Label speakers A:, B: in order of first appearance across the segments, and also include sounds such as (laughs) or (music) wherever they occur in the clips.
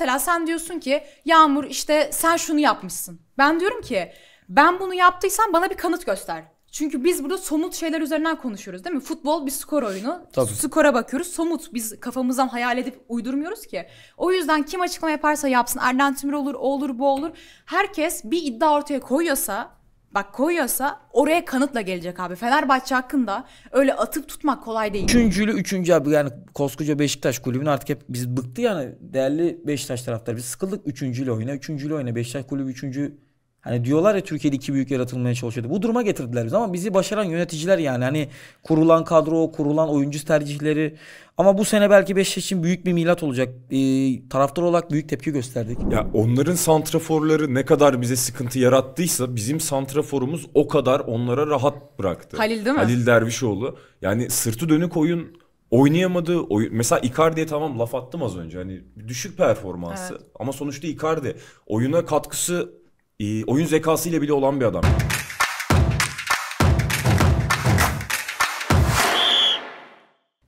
A: mesela sen diyorsun ki Yağmur işte sen şunu yapmışsın. Ben diyorum ki ben bunu yaptıysam bana bir kanıt göster. Çünkü biz burada somut şeyler üzerinden konuşuyoruz değil mi? Futbol bir skor oyunu.
B: Tabii.
A: Skora bakıyoruz. Somut biz kafamızdan hayal edip uydurmuyoruz ki. O yüzden kim açıklama yaparsa yapsın. Erden Tümür olur, o olur, bu olur. Herkes bir iddia ortaya koyuyorsa Bak koyuyorsa oraya kanıtla gelecek abi. Fenerbahçe hakkında öyle atıp tutmak kolay değil.
B: Üçüncülü üçüncü abi yani koskoca Beşiktaş kulübünün artık hep biz bıktı yani değerli Beşiktaş taraftarı biz sıkıldık üçüncüyle oyna üçüncüyle oyna Beşiktaş kulübü üçüncü hani diyorlar ya Türkiye'de iki büyük yaratılmaya çalışıyordu. Bu duruma getirdiler biz ama bizi başaran yöneticiler yani hani kurulan kadro kurulan oyuncu tercihleri ama bu sene belki Beşiktaş için büyük bir milat olacak. Ee, taraftar olarak büyük tepki gösterdik.
C: Ya onların santraforları ne kadar bize sıkıntı yarattıysa bizim santraforumuz o kadar onlara rahat bıraktı.
A: Halil değil mi?
C: Halil Dervişoğlu. Yani sırtı dönük oyun oynayamadı. Oyun, mesela Icardi'ye tamam laf attım az önce. Hani düşük performansı
A: Evet.
C: ama sonuçta Icardi oyuna katkısı e, oyun zekasıyla bile olan bir adam.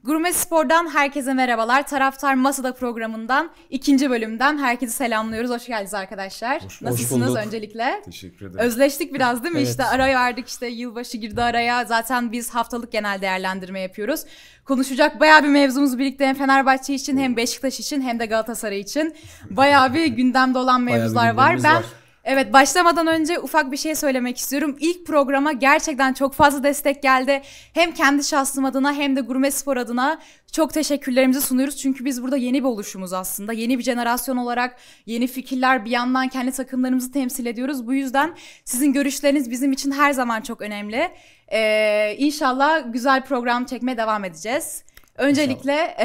A: Gurme Spor'dan herkese merhabalar. Taraftar Masada programından ikinci bölümden herkese selamlıyoruz. Hoş geldiniz arkadaşlar.
C: Hoş- hoş
A: Nasılsınız
B: bulduk.
A: öncelikle?
C: Teşekkür ederim.
A: Özleştik biraz değil mi?
B: Evet.
A: İşte ara verdik işte yılbaşı girdi araya. Zaten biz haftalık genel değerlendirme yapıyoruz. Konuşacak bayağı bir mevzumuz birlikte hem Fenerbahçe için hem Beşiktaş için hem de Galatasaray için. Bayağı bir gündemde olan mevzular var.
B: gündemimiz
A: Ben
B: var.
A: Evet başlamadan önce ufak bir şey söylemek istiyorum. İlk programa gerçekten çok fazla destek geldi. Hem kendi şahsım adına hem de Gurme Spor adına çok teşekkürlerimizi sunuyoruz. Çünkü biz burada yeni bir oluşumuz aslında. Yeni bir jenerasyon olarak yeni fikirler bir yandan kendi takımlarımızı temsil ediyoruz. Bu yüzden sizin görüşleriniz bizim için her zaman çok önemli. Ee, inşallah güzel program çekmeye devam edeceğiz. Öncelikle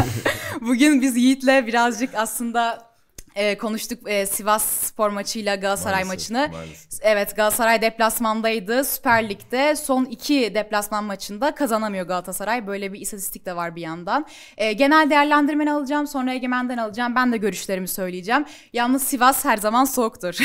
A: (laughs) bugün biz Yiğit'le birazcık aslında e, konuştuk e, Sivas spor maçıyla Galatasaray
C: Maalesef,
A: maçını.
C: maalesef.
A: Evet Galatasaray deplasmandaydı. Süper Lig'de son iki deplasman maçında kazanamıyor Galatasaray. Böyle bir istatistik de var bir yandan. E, genel değerlendirmeni alacağım sonra Egemen'den alacağım. Ben de görüşlerimi söyleyeceğim. Yalnız Sivas her zaman soğuktur.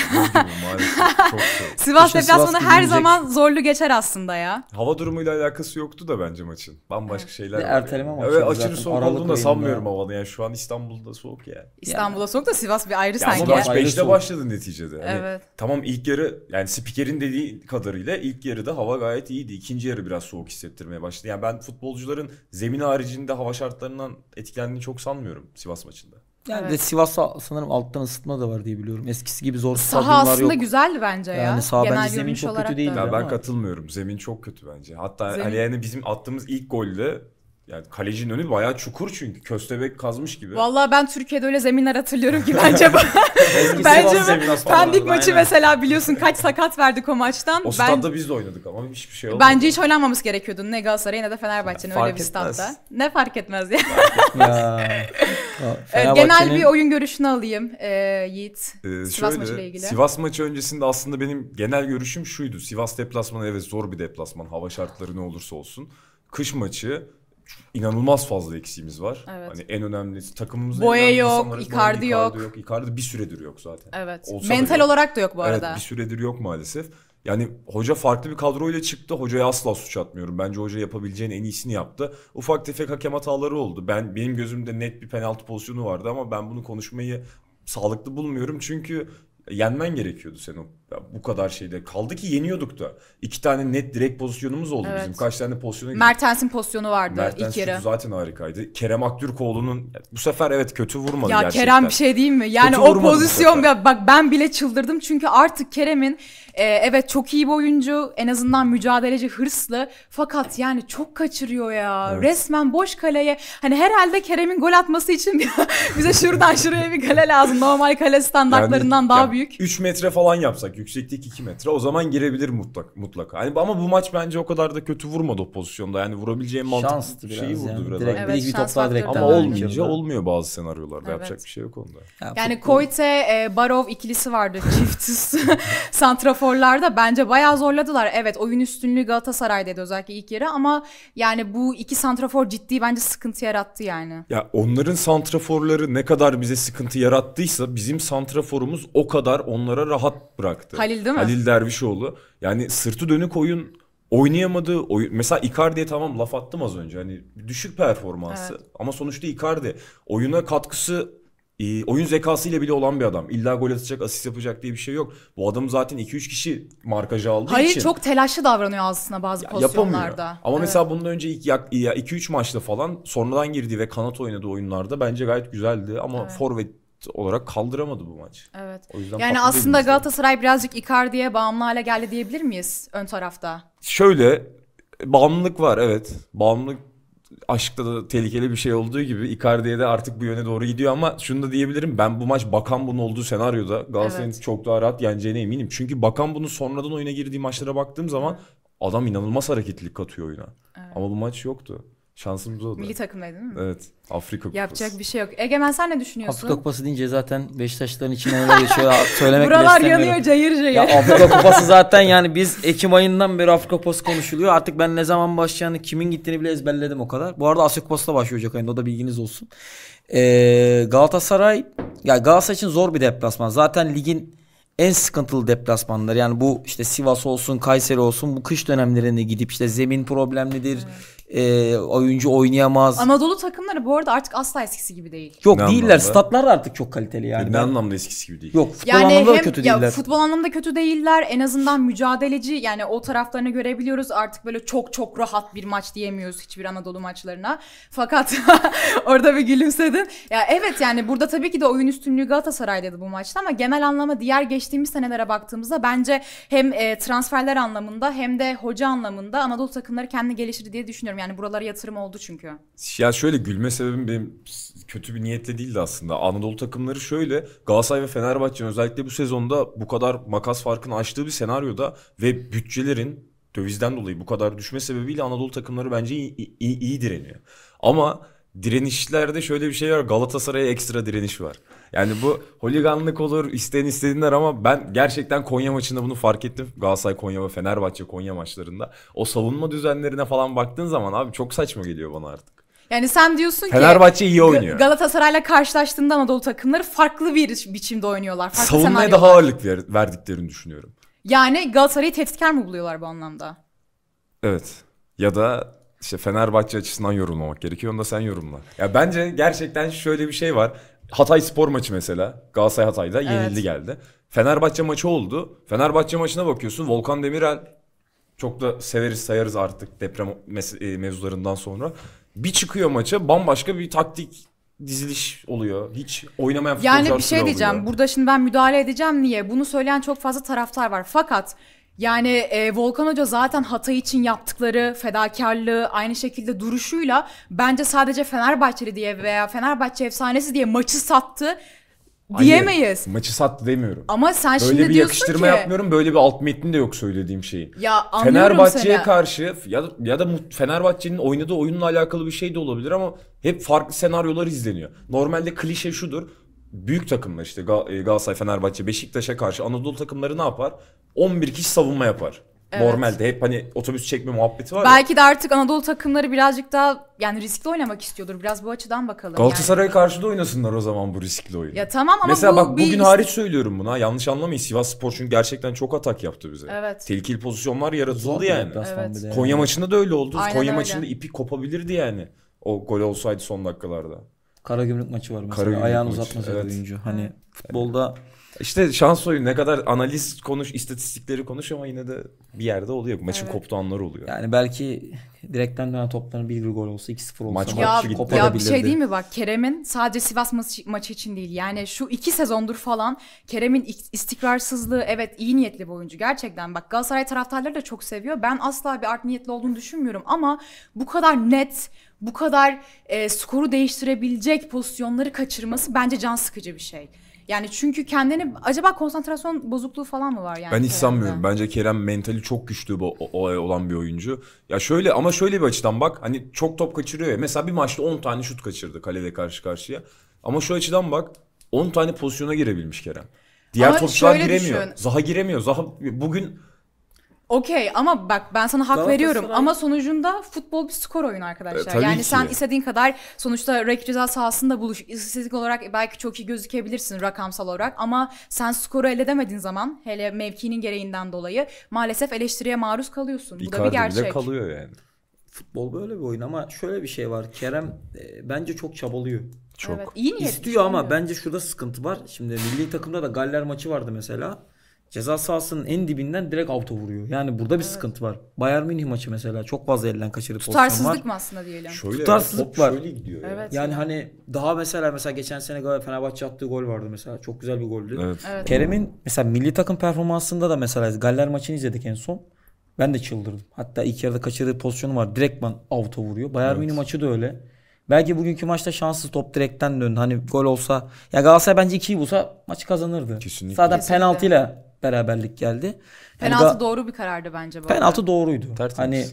C: Maalesef çok soğuk. (laughs)
A: Sivas
B: İşte
A: deplasmanı her
B: gidecek.
A: zaman zorlu geçer aslında ya.
C: Hava durumuyla alakası yoktu da bence maçın. Bambaşka şeyler
B: Bir
C: var.
B: erteleme
C: yani.
B: maçıydı
C: Evet aşırı soğuk olduğunu da sanmıyorum havada. Yani şu an İstanbul'da soğuk ya.
A: İstanbul'a soğuk da Sivas bir ayrı
C: Ya ama
A: sanki.
C: maç
B: Ayrı
C: 5'te
B: soğuk.
C: başladı neticede. Hani
A: Evet.
C: Tamam ilk yarı yani spikerin dediği kadarıyla ilk yarıda hava gayet iyiydi. İkinci yarı biraz soğuk hissettirmeye başladı. Yani ben futbolcuların zemin haricinde hava şartlarından etkilendiğini çok sanmıyorum Sivas maçında.
B: Yani
A: Evet.
B: de Sivas'ta sanırım alttan ısıtma da var diye biliyorum. Eskisi gibi zor
A: Saha
B: stadyumlar
A: aslında
B: yok.
A: güzeldi bence ya.
B: Yani saha bence
A: Genel
B: zemin
A: görünüş
B: çok kötü değil
C: ben
B: ama-
C: katılmıyorum. Zemin çok kötü bence. Hatta
A: Zemin-
C: hani yani bizim attığımız ilk golde yani kalecinin önü bayağı çukur çünkü. Köstebek kazmış gibi.
A: Vallahi ben Türkiye'de öyle zeminler hatırlıyorum ki bence bu. (laughs) Bence bu- Pendik maçı
B: aynen.
A: mesela biliyorsun kaç sakat verdik o maçtan.
C: o
A: ben
C: stadda biz de oynadık ama hiçbir şey olmadı.
A: bence hiç oynanmaması gerekiyordu ne Galatasaray'ın ne de Fenerbahçe'nin öyle bir
C: etmez.
A: statta. Ne fark etmez ya.
B: Ya. (laughs)
A: Genel bir oyun görüşünü alayım ee, Yiğit.
C: Ee,
A: Sivas
C: şöyle,
A: maçıyla ilgili.
C: Sivas maçı öncesinde aslında benim genel görüşüm şuydu. Sivas deplasmanı evet zor bir deplasman. Hava şartları ne olursa olsun. Kış maçı inanılmaz fazla eksiğimiz var.
A: Evet.
C: Hani en önemli takımımızın
A: Boya yok, Icardi
C: Boya,
A: yok.
C: Icardi bir süredir yok zaten.
A: Evet.
C: Olsa da
A: Mental
C: yok.
A: olarak da yok bu
C: Evet
A: arada.
C: bir süredir yok maalesef. Yani hoca farklı bir kadroyla çıktı. Hocaya asla suç atmıyorum. Bence hoca yapabileceğin en iyisini yaptı. Ufak tefek hakem hataları oldu. Ben benim gözümde net bir penaltı pozisyonu vardı ama ben bunu konuşmayı sağlıklı bulmuyorum. Çünkü yenmen gerekiyordu sen o ya bu kadar şeyde. Kaldı ki yeniyorduk da. İki tane net direkt pozisyonumuz oldu
A: Evet.
C: bizim. Kaç tane pozisyona gittik.
A: Mertens'in pozisyonu vardı
C: Mertens
A: ilk yarı.
C: zaten harikaydı. Kerem Aktürkoğlu'nun bu sefer evet kötü vurmadı
A: Ya
C: gerçekten.
A: Kerem bir şey diyeyim mi? Yani
C: Kötü
A: o pozisyon ya bak ben bile çıldırdım çünkü artık Kerem'in e, evet çok iyi bir oyuncu en azından mücadeleci hırslı fakat yani çok kaçırıyor ya.
C: Evet.
A: Resmen boş kaleye hani herhalde Kerem'in gol atması için (laughs) bize şuradan şuraya bir kale lazım. Normal kale standartlarından
C: Yani
A: daha
C: ya
A: büyük.
C: 3 metre falan yapsak yükseklik 2 metre o zaman girebilir mutlak, mutlaka. Yani ama bu maç bence o kadar da kötü vurmadı o pozisyonda. Yani vurabileceğim mantıklı şeyi vurdu
B: yani.
C: biraz.
B: Direkt
A: Evet,
B: bir toplar
A: de
C: Ama olmayınca olmuyor bazı senaryolarda.
A: Evet.
C: Yapacak bir şey yok onda.
B: Ya
A: Yani
B: futbol-
A: Koyte, e, Barov ikilisi vardı çiftiz (laughs) santraforlarda. Bence bayağı zorladılar. Evet oyun üstünlüğü Galatasaray'daydı özellikle ilk yarı ama yani bu iki santrafor ciddi bence sıkıntı yarattı yani.
C: Ya onların santraforları ne kadar bize sıkıntı yarattıysa bizim santraforumuz o kadar onlara rahat bıraktı.
A: Halil değil mi?
C: Halil Dervişoğlu. Yani sırtı dönük oyun oynayamadı. Oyun, mesela Icardi'ye tamam laf attım az önce. Hani düşük performansı.
A: Evet.
C: Ama sonuçta Icardi oyuna katkısı e, oyun zekasıyla bile olan bir adam. İlla gol atacak, asist yapacak diye bir şey yok. Bu adam zaten 2-3 kişi markajı aldığı
A: Hayır
C: için
A: çok telaşlı davranıyor aslında bazı
C: ya- yapamıyor.
A: pozisyonlarda.
C: Ama
A: Evet.
C: mesela bundan önce 2-3 maçta falan sonradan girdiği ve kanat oynadığı oyunlarda bence gayet güzeldi. Ama
A: Evet.
C: forvet olarak kaldıramadı bu maç.
A: Evet.
C: O yüzden
A: Yani aslında. Galatasaray birazcık Icardi'ye bağımlı hale geldi diyebilir miyiz ön tarafta?
C: Şöyle bağımlılık var evet. Bağımlılık aşkta da tehlikeli bir şey olduğu gibi Icardi'ye de artık bu yöne doğru gidiyor ama şunu da diyebilirim ben bu maç Bakan bunun olduğu senaryoda Galatasaray'ın
A: Evet.
C: çok daha rahat yeneceğine eminim. Çünkü Bakan bunun sonradan oyuna girdiği maçlara baktığım zaman adam inanılmaz hareketlilik katıyor oyuna. Ama bu maç yoktu. Şansımız oldu.
A: Milli takımdaydın değil mi?
C: Evet. Afrika Kupası.
A: Yapacak bir şey yok. Egemen sen ne düşünüyorsun?
B: Afrika Kupası deyince zaten Beşiktaşların içine neler geçiyor (laughs) söylemek
A: Buralar yanıyor cayır cayır.
B: Ya Afrika Kupası zaten yani biz Ekim ayından beri Afrika Kupası konuşuluyor. Artık ben ne zaman başlayacağını, kimin gittiğini bile ezberledim o kadar. Bu arada Asya Kupası da başlıyor Ocak ayında. O da bilginiz olsun. Ee, Galatasaray ya Galatasaray için zor bir deplasman. Zaten ligin en sıkıntılı deplasmanları. Yani bu işte Sivas olsun, Kayseri olsun bu kış dönemlerinde gidip işte zemin problemlidir. Ee, oyuncu oynayamaz.
A: Anadolu takımları bu arada artık asla eskisi gibi değil.
B: Yok
C: Ne
B: değiller.
C: anlamda?
B: Statlar da artık çok kaliteli yani.
C: ne
B: Ben-
C: anlamda eskisi gibi değil.
B: Yok futbol
A: Yani
B: anlamda da kötü
A: ya
B: değiller.
A: futbol anlamında kötü değiller. En azından mücadeleci yani o taraflarını görebiliyoruz. Artık böyle çok çok rahat bir maç diyemiyoruz hiçbir Anadolu maçlarına. Fakat (laughs) orada bir gülümsedin. Ya evet yani burada tabii ki de oyun üstünlüğü Galatasaray'daydı bu maçta ama genel anlamda diğer geçtiğimiz senelere baktığımızda bence hem e, transferler anlamında hem de hoca anlamında Anadolu takımları kendini geliştirdi diye düşünüyorum. Yani buralara yatırım oldu çünkü.
C: Ya şöyle gülme sebebim benim kötü bir niyetle değildi aslında. Anadolu takımları şöyle Galatasaray ve Fenerbahçe'nin özellikle bu sezonda bu kadar makas farkını aştığı bir senaryoda ve bütçelerin dövizden dolayı bu kadar düşme sebebiyle Anadolu takımları bence iyi, iyi, iyi direniyor. Ama direnişlerde şöyle bir şey var Galatasaray'a ekstra direniş var. Yani bu holiganlık olur isteyen istediğinler ama ben gerçekten Konya maçında bunu fark ettim. Galatasaray Konya ve Fenerbahçe Konya maçlarında. O savunma düzenlerine falan baktığın zaman abi çok saçma geliyor bana artık.
A: Yani sen diyorsun ki
C: Fenerbahçe iyi oynuyor.
A: Galatasaray'la karşılaştığında Anadolu takımları farklı bir biçimde oynuyorlar. Farklı
C: Savunmaya daha ağırlık ver- verdiklerini düşünüyorum.
A: Yani Galatasaray'ı tehditkar mı buluyorlar bu anlamda?
C: Evet. Ya da işte Fenerbahçe açısından yorumlamak gerekiyor. Onu da sen yorumla. Ya bence gerçekten şöyle bir şey var. Hatay spor maçı mesela. Galatasaray Hatay'da yenildi
A: Evet.
C: geldi. Fenerbahçe maçı oldu. Fenerbahçe maçına bakıyorsun. Volkan Demirel çok da severiz sayarız artık deprem e, mevzularından sonra. Bir çıkıyor maça bambaşka bir taktik diziliş oluyor. Hiç oynamayan
A: Yani
C: futbolcular
A: bir şey diyeceğim.
C: oluyor.
A: Burada şimdi ben müdahale edeceğim niye? Bunu söyleyen çok fazla taraftar var. Fakat yani e, Volkan Hoca zaten Hatay için yaptıkları fedakarlığı aynı şekilde duruşuyla bence sadece Fenerbahçeli diye veya Fenerbahçe efsanesi diye maçı sattı
C: Hayır,
A: diyemeyiz.
C: Maçı sattı demiyorum.
A: Ama sen
C: Böyle
A: şimdi
C: bir
A: diyorsun
C: yakıştırma
A: ki
C: yapmıyorum. Böyle bir alt metni de yok söylediğim şeyin.
A: ya
C: Fenerbahçe'ye karşı ya da, ya da Fenerbahçe'nin oynadığı oyunla alakalı bir şey de olabilir ama hep farklı senaryolar izleniyor. Normalde klişe şudur. Büyük takımlar işte Ga- e, Galatasaray, Fenerbahçe, Beşiktaş'a karşı Anadolu takımları ne yapar? 11 kişi savunma yapar.
A: Evet.
C: Normalde hep hani otobüs çekme muhabbeti var ya.
A: Belki de artık Anadolu takımları birazcık daha yani riskli oynamak istiyordur. Biraz bu açıdan bakalım.
C: Galatasaray'a
A: yani.
C: karşı da oynasınlar o zaman bu riskli oyunu.
A: Ya tamam ama
C: Mesela
A: bu
C: bak
A: bir
C: bugün
A: ist-
C: hariç söylüyorum buna. Yanlış anlamayın. Sivas Spor çünkü gerçekten çok atak yaptı bize.
A: Evet.
C: Tehlikeli pozisyonlar yaratıldı
B: bir
C: yani.
A: Evet.
B: bir yani.
C: Konya maçında da öyle oldu.
A: Aynen
C: Konya
A: öyle.
C: maçında ipi kopabilirdi yani. O gol olsaydı son dakikalarda.
B: Karagümrük maçı var mesela.
C: Karagümrük
B: Ayağını
C: maçı,
B: uzatmasaydı
C: evet.
B: oyuncu. Hani futbolda
C: İşte şans oyunu ne kadar analiz konuş, istatistikleri konuş ama yine de bir yerde oluyor. Maçın
A: Evet.
C: koptuğu anlar oluyor.
B: yani belki direkten dönen topların 1-1 gol olsa 2-0 olsa
C: Maç
B: maç
C: maç
A: Ya, ya bir şey değil mi bak Kerem'in sadece Sivas maçı, maçı için değil yani şu iki sezondur falan Kerem'in ik- istikrarsızlığı evet iyi niyetli bir oyuncu gerçekten bak Galatasaray taraftarları da çok seviyor ben asla bir art niyetli olduğunu düşünmüyorum ama bu kadar net bu kadar e, skoru değiştirebilecek pozisyonları kaçırması bence can sıkıcı bir şey. Yani çünkü kendini acaba konsantrasyon bozukluğu falan mı var yani?
C: Ben hiç
A: Kerem'de?
C: sanmıyorum. Bence Kerem mentali çok güçlü bu olay olan bir oyuncu. Ya şöyle ama şöyle bir açıdan bak. Hani çok top kaçırıyor ya. Mesela bir maçta 10 tane şut kaçırdı kalede karşı karşıya. Ama şu açıdan bak 10 tane pozisyona girebilmiş Kerem. Diğer
A: Ama
C: topçular giremiyor.
A: düşün.
C: Zaha giremiyor. Zaha bugün
A: Okey ama bak ben sana hak veriyorum ama sonucunda futbol bir skor oyunu arkadaşlar.
C: E,
A: yani
C: ki.
A: sen istediğin kadar sonuçta rakip ceza sahasında buluş istatistik olarak belki çok iyi gözükebilirsin rakamsal olarak ama sen skoru elde edemediğin zaman hele mevkinin gereğinden dolayı maalesef eleştiriye maruz kalıyorsun. Bu da bir
C: Icardi bile
A: gerçek.
C: kalıyor yani.
B: futbol böyle bir oyun ama şöyle bir şey var. Kerem e, bence çok çabalıyor.
C: Çok.
A: Evet. İyi niyetli.
B: İstiyor ama bence şurada sıkıntı var. Şimdi milli takımda da Galler maçı vardı mesela. Ceza sahasının en dibinden direkt auto vuruyor. Yani burada bir sıkıntı var. Bayern Münih maçı mesela çok fazla elden kaçırdığı pozisyon var.
A: Tutarsızlık mı aslında diyelim?
C: Şöyle
B: Tutarsızlık
C: top
B: var.
C: şöyle gidiyor ya.
A: Evet.
B: Yani hani daha mesela mesela geçen sene Gal- Fenerbahçe attığı gol vardı mesela. Çok güzel bir goldü.
C: Evet.
A: Evet.
B: Kerem'in mesela milli takım performansında da mesela Galler maçını izledik en son. Ben de çıldırdım. Hatta ilk yarıda kaçırdığı pozisyonu var. Direktman auto vuruyor. Bayern
C: Evet.
B: Münih maçı da öyle. Belki bugünkü maçta şanssız top direkten döndü. Hani gol olsa ya Galatasaray bence 2'yi bulsa maçı kazanırdı.
C: Kesinlikle.
B: Zaten
A: Kesinlikle.
B: penaltıyla beraberlik geldi. Yani
A: Penaltı
B: Ga-
A: doğru bir karardı bence bu arada.
B: penaltı doğruydu.
C: Tertemiz.
B: Hani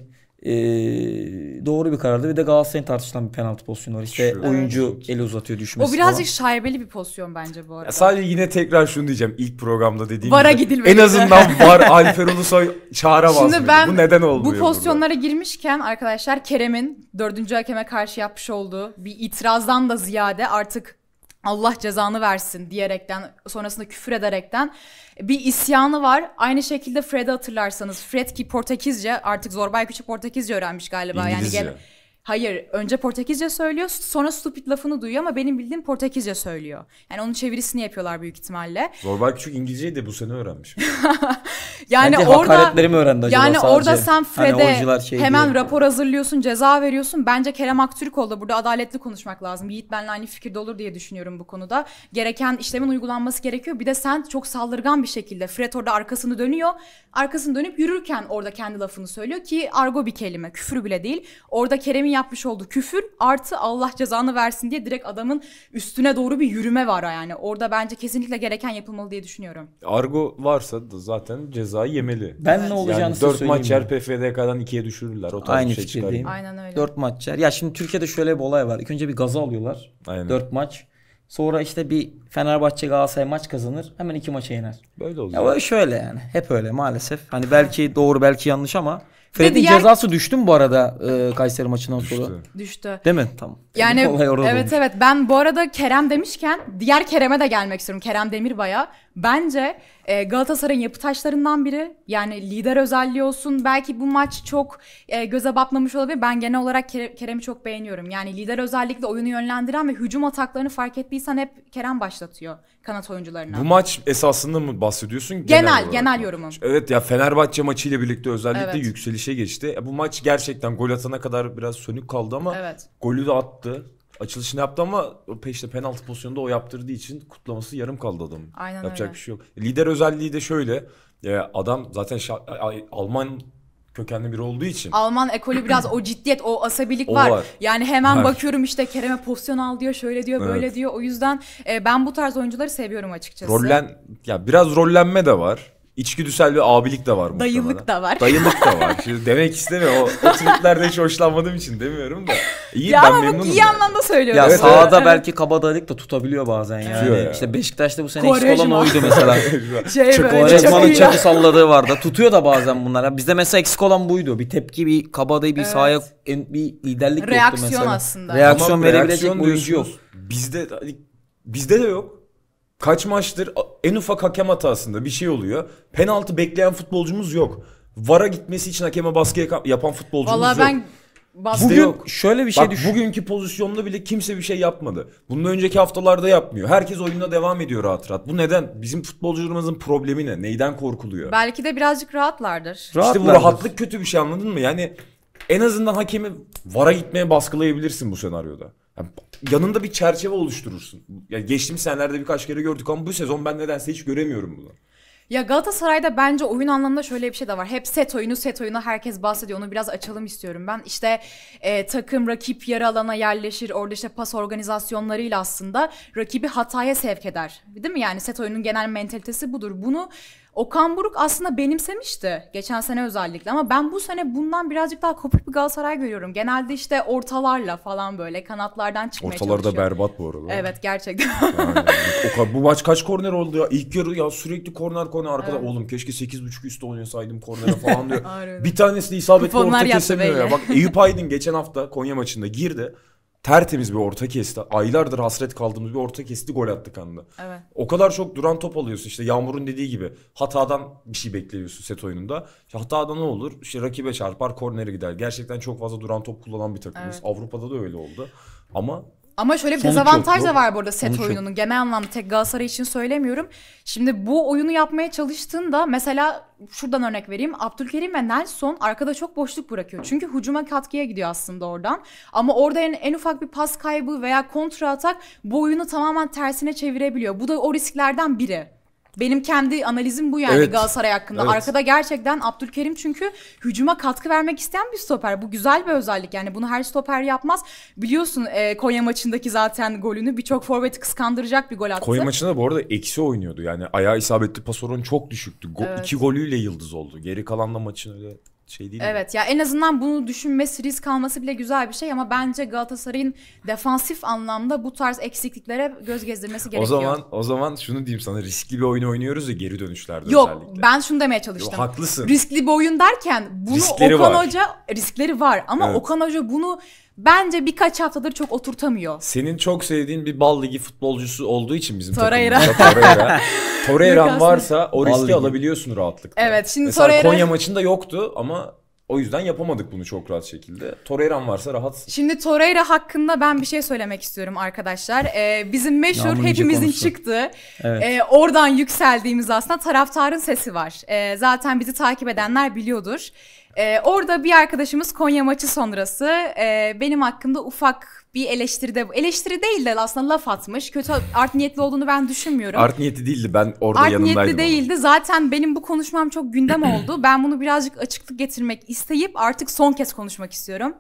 B: eee, doğru bir karardı. Bir de Galatasaray'ın tartışılan bir penaltı pozisyonu var. İşte
C: Şu-
B: oyuncu eli uzatıyor düşmesi
A: O birazcık
B: falan.
A: şaibeli bir pozisyon bence bu arada.
C: Ya sadece yine tekrar şunu diyeceğim ilk programda dediğim
A: Vara
C: gibi.
A: gidilmeli.
C: En azından (laughs) var Alper Ulusoy çağıramaz
A: Şimdi
C: mıydı?
A: ben
C: Bu neden olmuyor
A: Bu pozisyonlara girmişken arkadaşlar Kerem'in dördüncü hakeme karşı yapmış olduğu bir itirazdan da ziyade artık Allah cezanı versin diyerekten sonrasında küfür ederekten bir isyanı var. Aynı şekilde Fred'i hatırlarsanız Fred ki Portekizce artık Zorbay Küçük Portekizce öğrenmiş galiba.
C: İngilizce.
A: Yani gel- Hayır, önce Portekizce söylüyor, sonra stupid lafını duyuyor ama benim bildiğim Portekizce söylüyor. Yani onun çevirisini yapıyorlar büyük ihtimalle.
C: Zorbay Küçük İngilizceyi de bu sene öğrenmiş. (laughs)
A: Yani
B: Bence
A: orada
B: hakaretleri mi öğrendi acaba
A: Yani
B: sadece?
A: orada sen
B: Hani
A: Fred'e
B: oyuncular şey
A: hemen
B: diye.
A: rapor hazırlıyorsun, ceza veriyorsun. Bence Kerem Aktürkoğlu burada adaletli konuşmak lazım. Yiğit benimle aynı fikirde olur diye düşünüyorum bu konuda. Gereken işlemin uygulanması gerekiyor. Bir de sen çok saldırgan bir şekilde Fred orada arkasını dönüyor. Arkasını dönüp yürürken orada kendi lafını söylüyor ki argo bir kelime. Küfür bile değil. Orada Kerem'in yapmış olduğu küfür artı Allah cezanı versin diye direkt adamın üstüne doğru bir yürüme var yani. Orada bence kesinlikle gereken yapılmalı diye düşünüyorum.
C: Argo varsa da zaten cezayı yemeli.
B: Ben ne olacağını
C: yani
B: size
C: 4
B: söyleyeyim
C: maç yer PFDK'dan 2'ye düşürürler. O tarz
B: Aynı
C: bir şey
B: fikirdeyim.
C: çıkar.
A: Aynen öyle.
B: 4 maç yer. Ya şimdi Türkiye'de şöyle bir olay var. İlk önce bir gaza alıyorlar.
C: Aynen.
B: 4 maç. Sonra işte bir Fenerbahçe Galatasaray maç kazanır. Hemen iki maça yener.
C: Böyle olacak.
B: Ya şöyle yani. Hep öyle maalesef. Hani belki doğru belki yanlış ama Fred'in
A: diğer-
B: cezası düştü mü bu arada e, Kayseri maçından sonra?
C: Düştü.
A: Düştü.
B: Değil mi? Tamam.
A: Yani
B: Olay orada
A: evet
B: olmuş.
A: evet ben bu arada Kerem demişken diğer Kerem'e de gelmek istiyorum. Kerem Demirbay'a. Bence e, Galatasaray'ın yapı taşlarından biri. Yani lider özelliği olsun. Belki bu maç çok e, göze batmamış olabilir. Ben genel olarak Kere- Kerem'i çok beğeniyorum. Yani lider özellikle oyunu yönlendiren ve hücum ataklarını fark ettiysen hep Kerem başlatıyor kanat oyuncularına.
C: Bu maç esasında mı bahsediyorsun?
A: genel genel
C: mı?
A: yorumum.
C: Evet ya Fenerbahçe maçıyla birlikte özellikle
A: Evet.
C: yükselişe geçti. E, Bu maç gerçekten gol atana kadar biraz sönük kaldı ama
A: Evet.
C: golü de attı. Açılışını yaptı ama o peşte penaltı pozisyonunda o yaptırdığı için kutlaması yarım kaldı adamın.
A: Aynen
C: Yapacak
A: öyle.
C: bir şey yok. Lider özelliği de şöyle. e, adam zaten şa- Alman kökenli biri olduğu için.
A: Alman ekolü biraz o ciddiyet, o asabilik
C: O
A: var.
C: var.
A: Yani hemen
C: Var.
A: bakıyorum işte Kerem'e pozisyon al diyor, şöyle diyor, böyle
C: Evet.
A: diyor. O yüzden e, ben bu tarz oyuncuları seviyorum açıkçası.
C: Rollen ya biraz rollenme de var. İçgüdüsel bir abilik de var
A: Dayılık
C: muhtemelen.
A: da var.
C: Dayılık da var. (laughs) Şimdi demek istemiyorum. O, o triplerde hiç hoşlanmadığım için demiyorum da. İyi
A: ya
C: ben
A: ama
C: memnunum.
A: iyi
C: yani.
A: anlamda söylüyorum.
B: Ya
C: Evet,
B: sahada
A: evet.
B: belki kabadayılık da tutabiliyor bazen yani.
C: Tutuyor ya.
B: İşte Beşiktaş'ta bu sene eksik olan oydu mesela. (laughs)
A: şey
C: Çok
A: böyle iyi.
B: çakı salladığı vardı. Tutuyor da bazen bunlar. Ya Bizde mesela eksik olan buydu. Bir tepki, bir kabadayı, bir
A: Evet.
B: sahaya bir liderlik yoktu
A: Reaksiyon
B: mesela.
A: aslında.
B: Reaksiyon
C: Tamam,
B: verebilecek
C: reaksiyon
B: oyuncu yok.
C: Bizde hani bizde de yok. Kaç maçtır en ufak hakem hatasında bir şey oluyor. Penaltı bekleyen futbolcumuz yok. VAR'a gitmesi için hakeme baskı yapan futbolcumuz
A: Valla
C: yok.
A: ben bas-
B: Bugün
C: yok.
B: şöyle bir şey
C: Bak
B: düşün.
C: bugünkü pozisyonda bile kimse bir şey yapmadı. Bundan önceki haftalarda yapmıyor. Herkes oyununa devam ediyor rahat rahat. Bu neden? Bizim futbolcularımızın problemi ne? Neyden korkuluyor?
A: belki de birazcık rahatlardır.
C: İşte bu
B: Rahatlardır.
C: rahatlık kötü bir şey anladın mı? Yani en azından hakemi VAR'a gitmeye baskılayabilirsin bu senaryoda. Yani yanında bir çerçeve oluşturursun. Ya geçtiğimiz senelerde birkaç kere gördük ama bu sezon ben nedense hiç göremiyorum bunu.
A: Ya Galatasaray'da bence oyun anlamında şöyle bir şey de var. Hep set oyunu set oyunu herkes bahsediyor. Onu biraz açalım istiyorum ben. İşte e, takım rakip yarı alana yerleşir. Orada işte pas organizasyonlarıyla aslında rakibi hataya sevk eder. Değil mi? Yani set oyunun genel mentalitesi budur. Bunu Okan Buruk aslında benimsemişti geçen sene özellikle ama ben bu sene bundan birazcık daha kopuk bir Galatasaray görüyorum. Genelde işte ortalarla falan böyle kanatlardan çıkmaya
C: Ortalarda
A: çalışıyor.
C: berbat bu arada.
A: Evet gerçekten.
C: Yani (laughs) o kadar- bu maç kaç korner oldu ya? İlk yarı ya sürekli korner korner arkada.
A: Evet.
C: Oğlum keşke 8.5 üstte oynasaydım kornere falan diyor. (laughs) Bir tanesi de isabetli
A: Kuponlar
C: orta kesemiyor ya. Bak Eyüp Aydın geçen hafta Konya maçında girdi. Tertemiz bir orta kesti. Aylardır hasret kaldığımız bir orta kesti gol attık anda.
A: evet.
C: O kadar çok duran top alıyorsun işte Yağmur'un dediği gibi hatadan bir şey bekliyorsun set oyununda. İşte hatadan ne olur? İşte rakibe çarpar kornere gider. Gerçekten çok fazla duran top kullanan bir takımız.
A: Evet.
C: Avrupa'da da öyle oldu. Ama
A: Ama şöyle bir dezavantaj da var burada set
B: Sonuç yok.
A: oyununun. Genel anlamda tek Galatasaray için söylemiyorum. Şimdi bu oyunu yapmaya çalıştığında mesela şuradan örnek vereyim. Abdülkerim ve Nelson arkada çok boşluk bırakıyor. Çünkü hücuma katkıya gidiyor aslında oradan. Ama orada en, en ufak bir pas kaybı veya kontra atak bu oyunu tamamen tersine çevirebiliyor. Bu da o risklerden biri. Benim kendi analizim bu yani
C: Evet.
A: Galatasaray hakkında.
C: Evet.
A: Arkada gerçekten Abdülkerim çünkü hücuma katkı vermek isteyen bir stoper. Bu güzel bir özellik. Yani bunu her stoper yapmaz. Biliyorsun e, Konya maçındaki zaten golünü birçok forveti kıskandıracak bir gol attı.
C: Konya maçında bu arada eksi oynuyordu. Yani ayağı isabetli pas oranı çok düşüktü. Go-
A: Evet.
C: İki golüyle yıldız oldu. Geri kalan da maçın öyle şey değil.
A: Evet ya en azından bunu düşünmesi, risk alması bile güzel bir şey ama bence Galatasaray'ın defansif anlamda bu tarz eksikliklere göz gezdirmesi
C: O
A: gerekiyor.
C: zaman o zaman şunu diyeyim sana riskli bir oyun oynuyoruz ya geri dönüşlerde
A: Yok
C: özellikle.
A: ben şunu demeye
C: Yo,
A: çalıştım.
C: haklısın.
A: riskli bir oyun derken bunu
C: Riskleri
A: Okan
C: var.
A: Hoca riskleri var ama
C: Evet.
A: Okan Hoca bunu bence birkaç haftadır çok oturtamıyor.
C: Senin çok sevdiğin bir bal ligi futbolcusu olduğu için bizim
A: Torreira.
C: takımımızda Torreira. (laughs) Torreira'm varsa o
B: Bal
C: riski
B: ligi.
C: alabiliyorsun rahatlıkla.
A: Evet, şimdi
C: Mesela
A: Torreira-
C: Konya maçında yoktu ama o yüzden yapamadık bunu çok rahat şekilde. Torreira'm varsa rahatsın.
A: Şimdi Torreira hakkında ben bir şey söylemek istiyorum arkadaşlar. Ee, bizim meşhur
B: Yağmur Yüce
A: hepimizin
B: konusu.
A: çıktığı
B: Evet.
A: e, oradan yükseldiğimiz aslında taraftarın sesi var. E, zaten bizi takip edenler biliyordur. E, orada bir arkadaşımız Konya maçı sonrası e, benim hakkımda ufak bir eleştiride eleştiri değil de aslında laf atmış. Kötü art niyetli olduğunu ben düşünmüyorum.
C: Art niyeti değildi ben orada
A: Art
C: yanındaydım.
A: niyetli
C: onun.
A: değildi. Zaten benim bu konuşmam çok gündem (clears throat) oldu. Ben bunu birazcık açıklık getirmek isteyip artık son kez konuşmak istiyorum.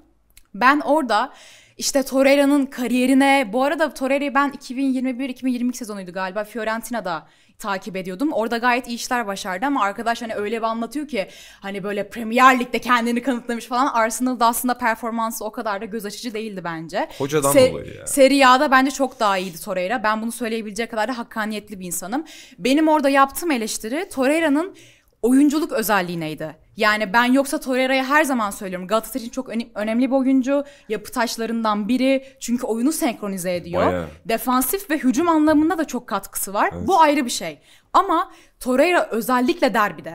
A: Ben orada işte Torreira'nın kariyerine, bu arada Torreira'yı ben 2021-2022 sezonuydu galiba Fiorentina'da takip ediyordum. Orada gayet iyi işler başardı ama arkadaş hani öyle bir anlatıyor ki hani böyle Premier Lig'de kendini kanıtlamış falan. Arsenal'da aslında performansı o kadar da göz açıcı değildi bence.
C: Hocadan
A: Se-
C: dolayı ya.
A: Serie A'da bence çok daha iyiydi Torreira. Ben bunu söyleyebilecek kadar da hakkaniyetli bir insanım. Benim orada yaptığım eleştiri Torreira'nın oyunculuk özelliğineydi. Yani ben yoksa Torreira'ya her zaman söylüyorum. Galatasaray için çok öne- önemli bir oyuncu. Yapı taşlarından biri. Çünkü oyunu senkronize ediyor.
C: Bayağı.
A: Defansif ve hücum anlamında da çok katkısı var.
C: Evet.
A: Bu ayrı bir şey. Ama Torreira özellikle derbide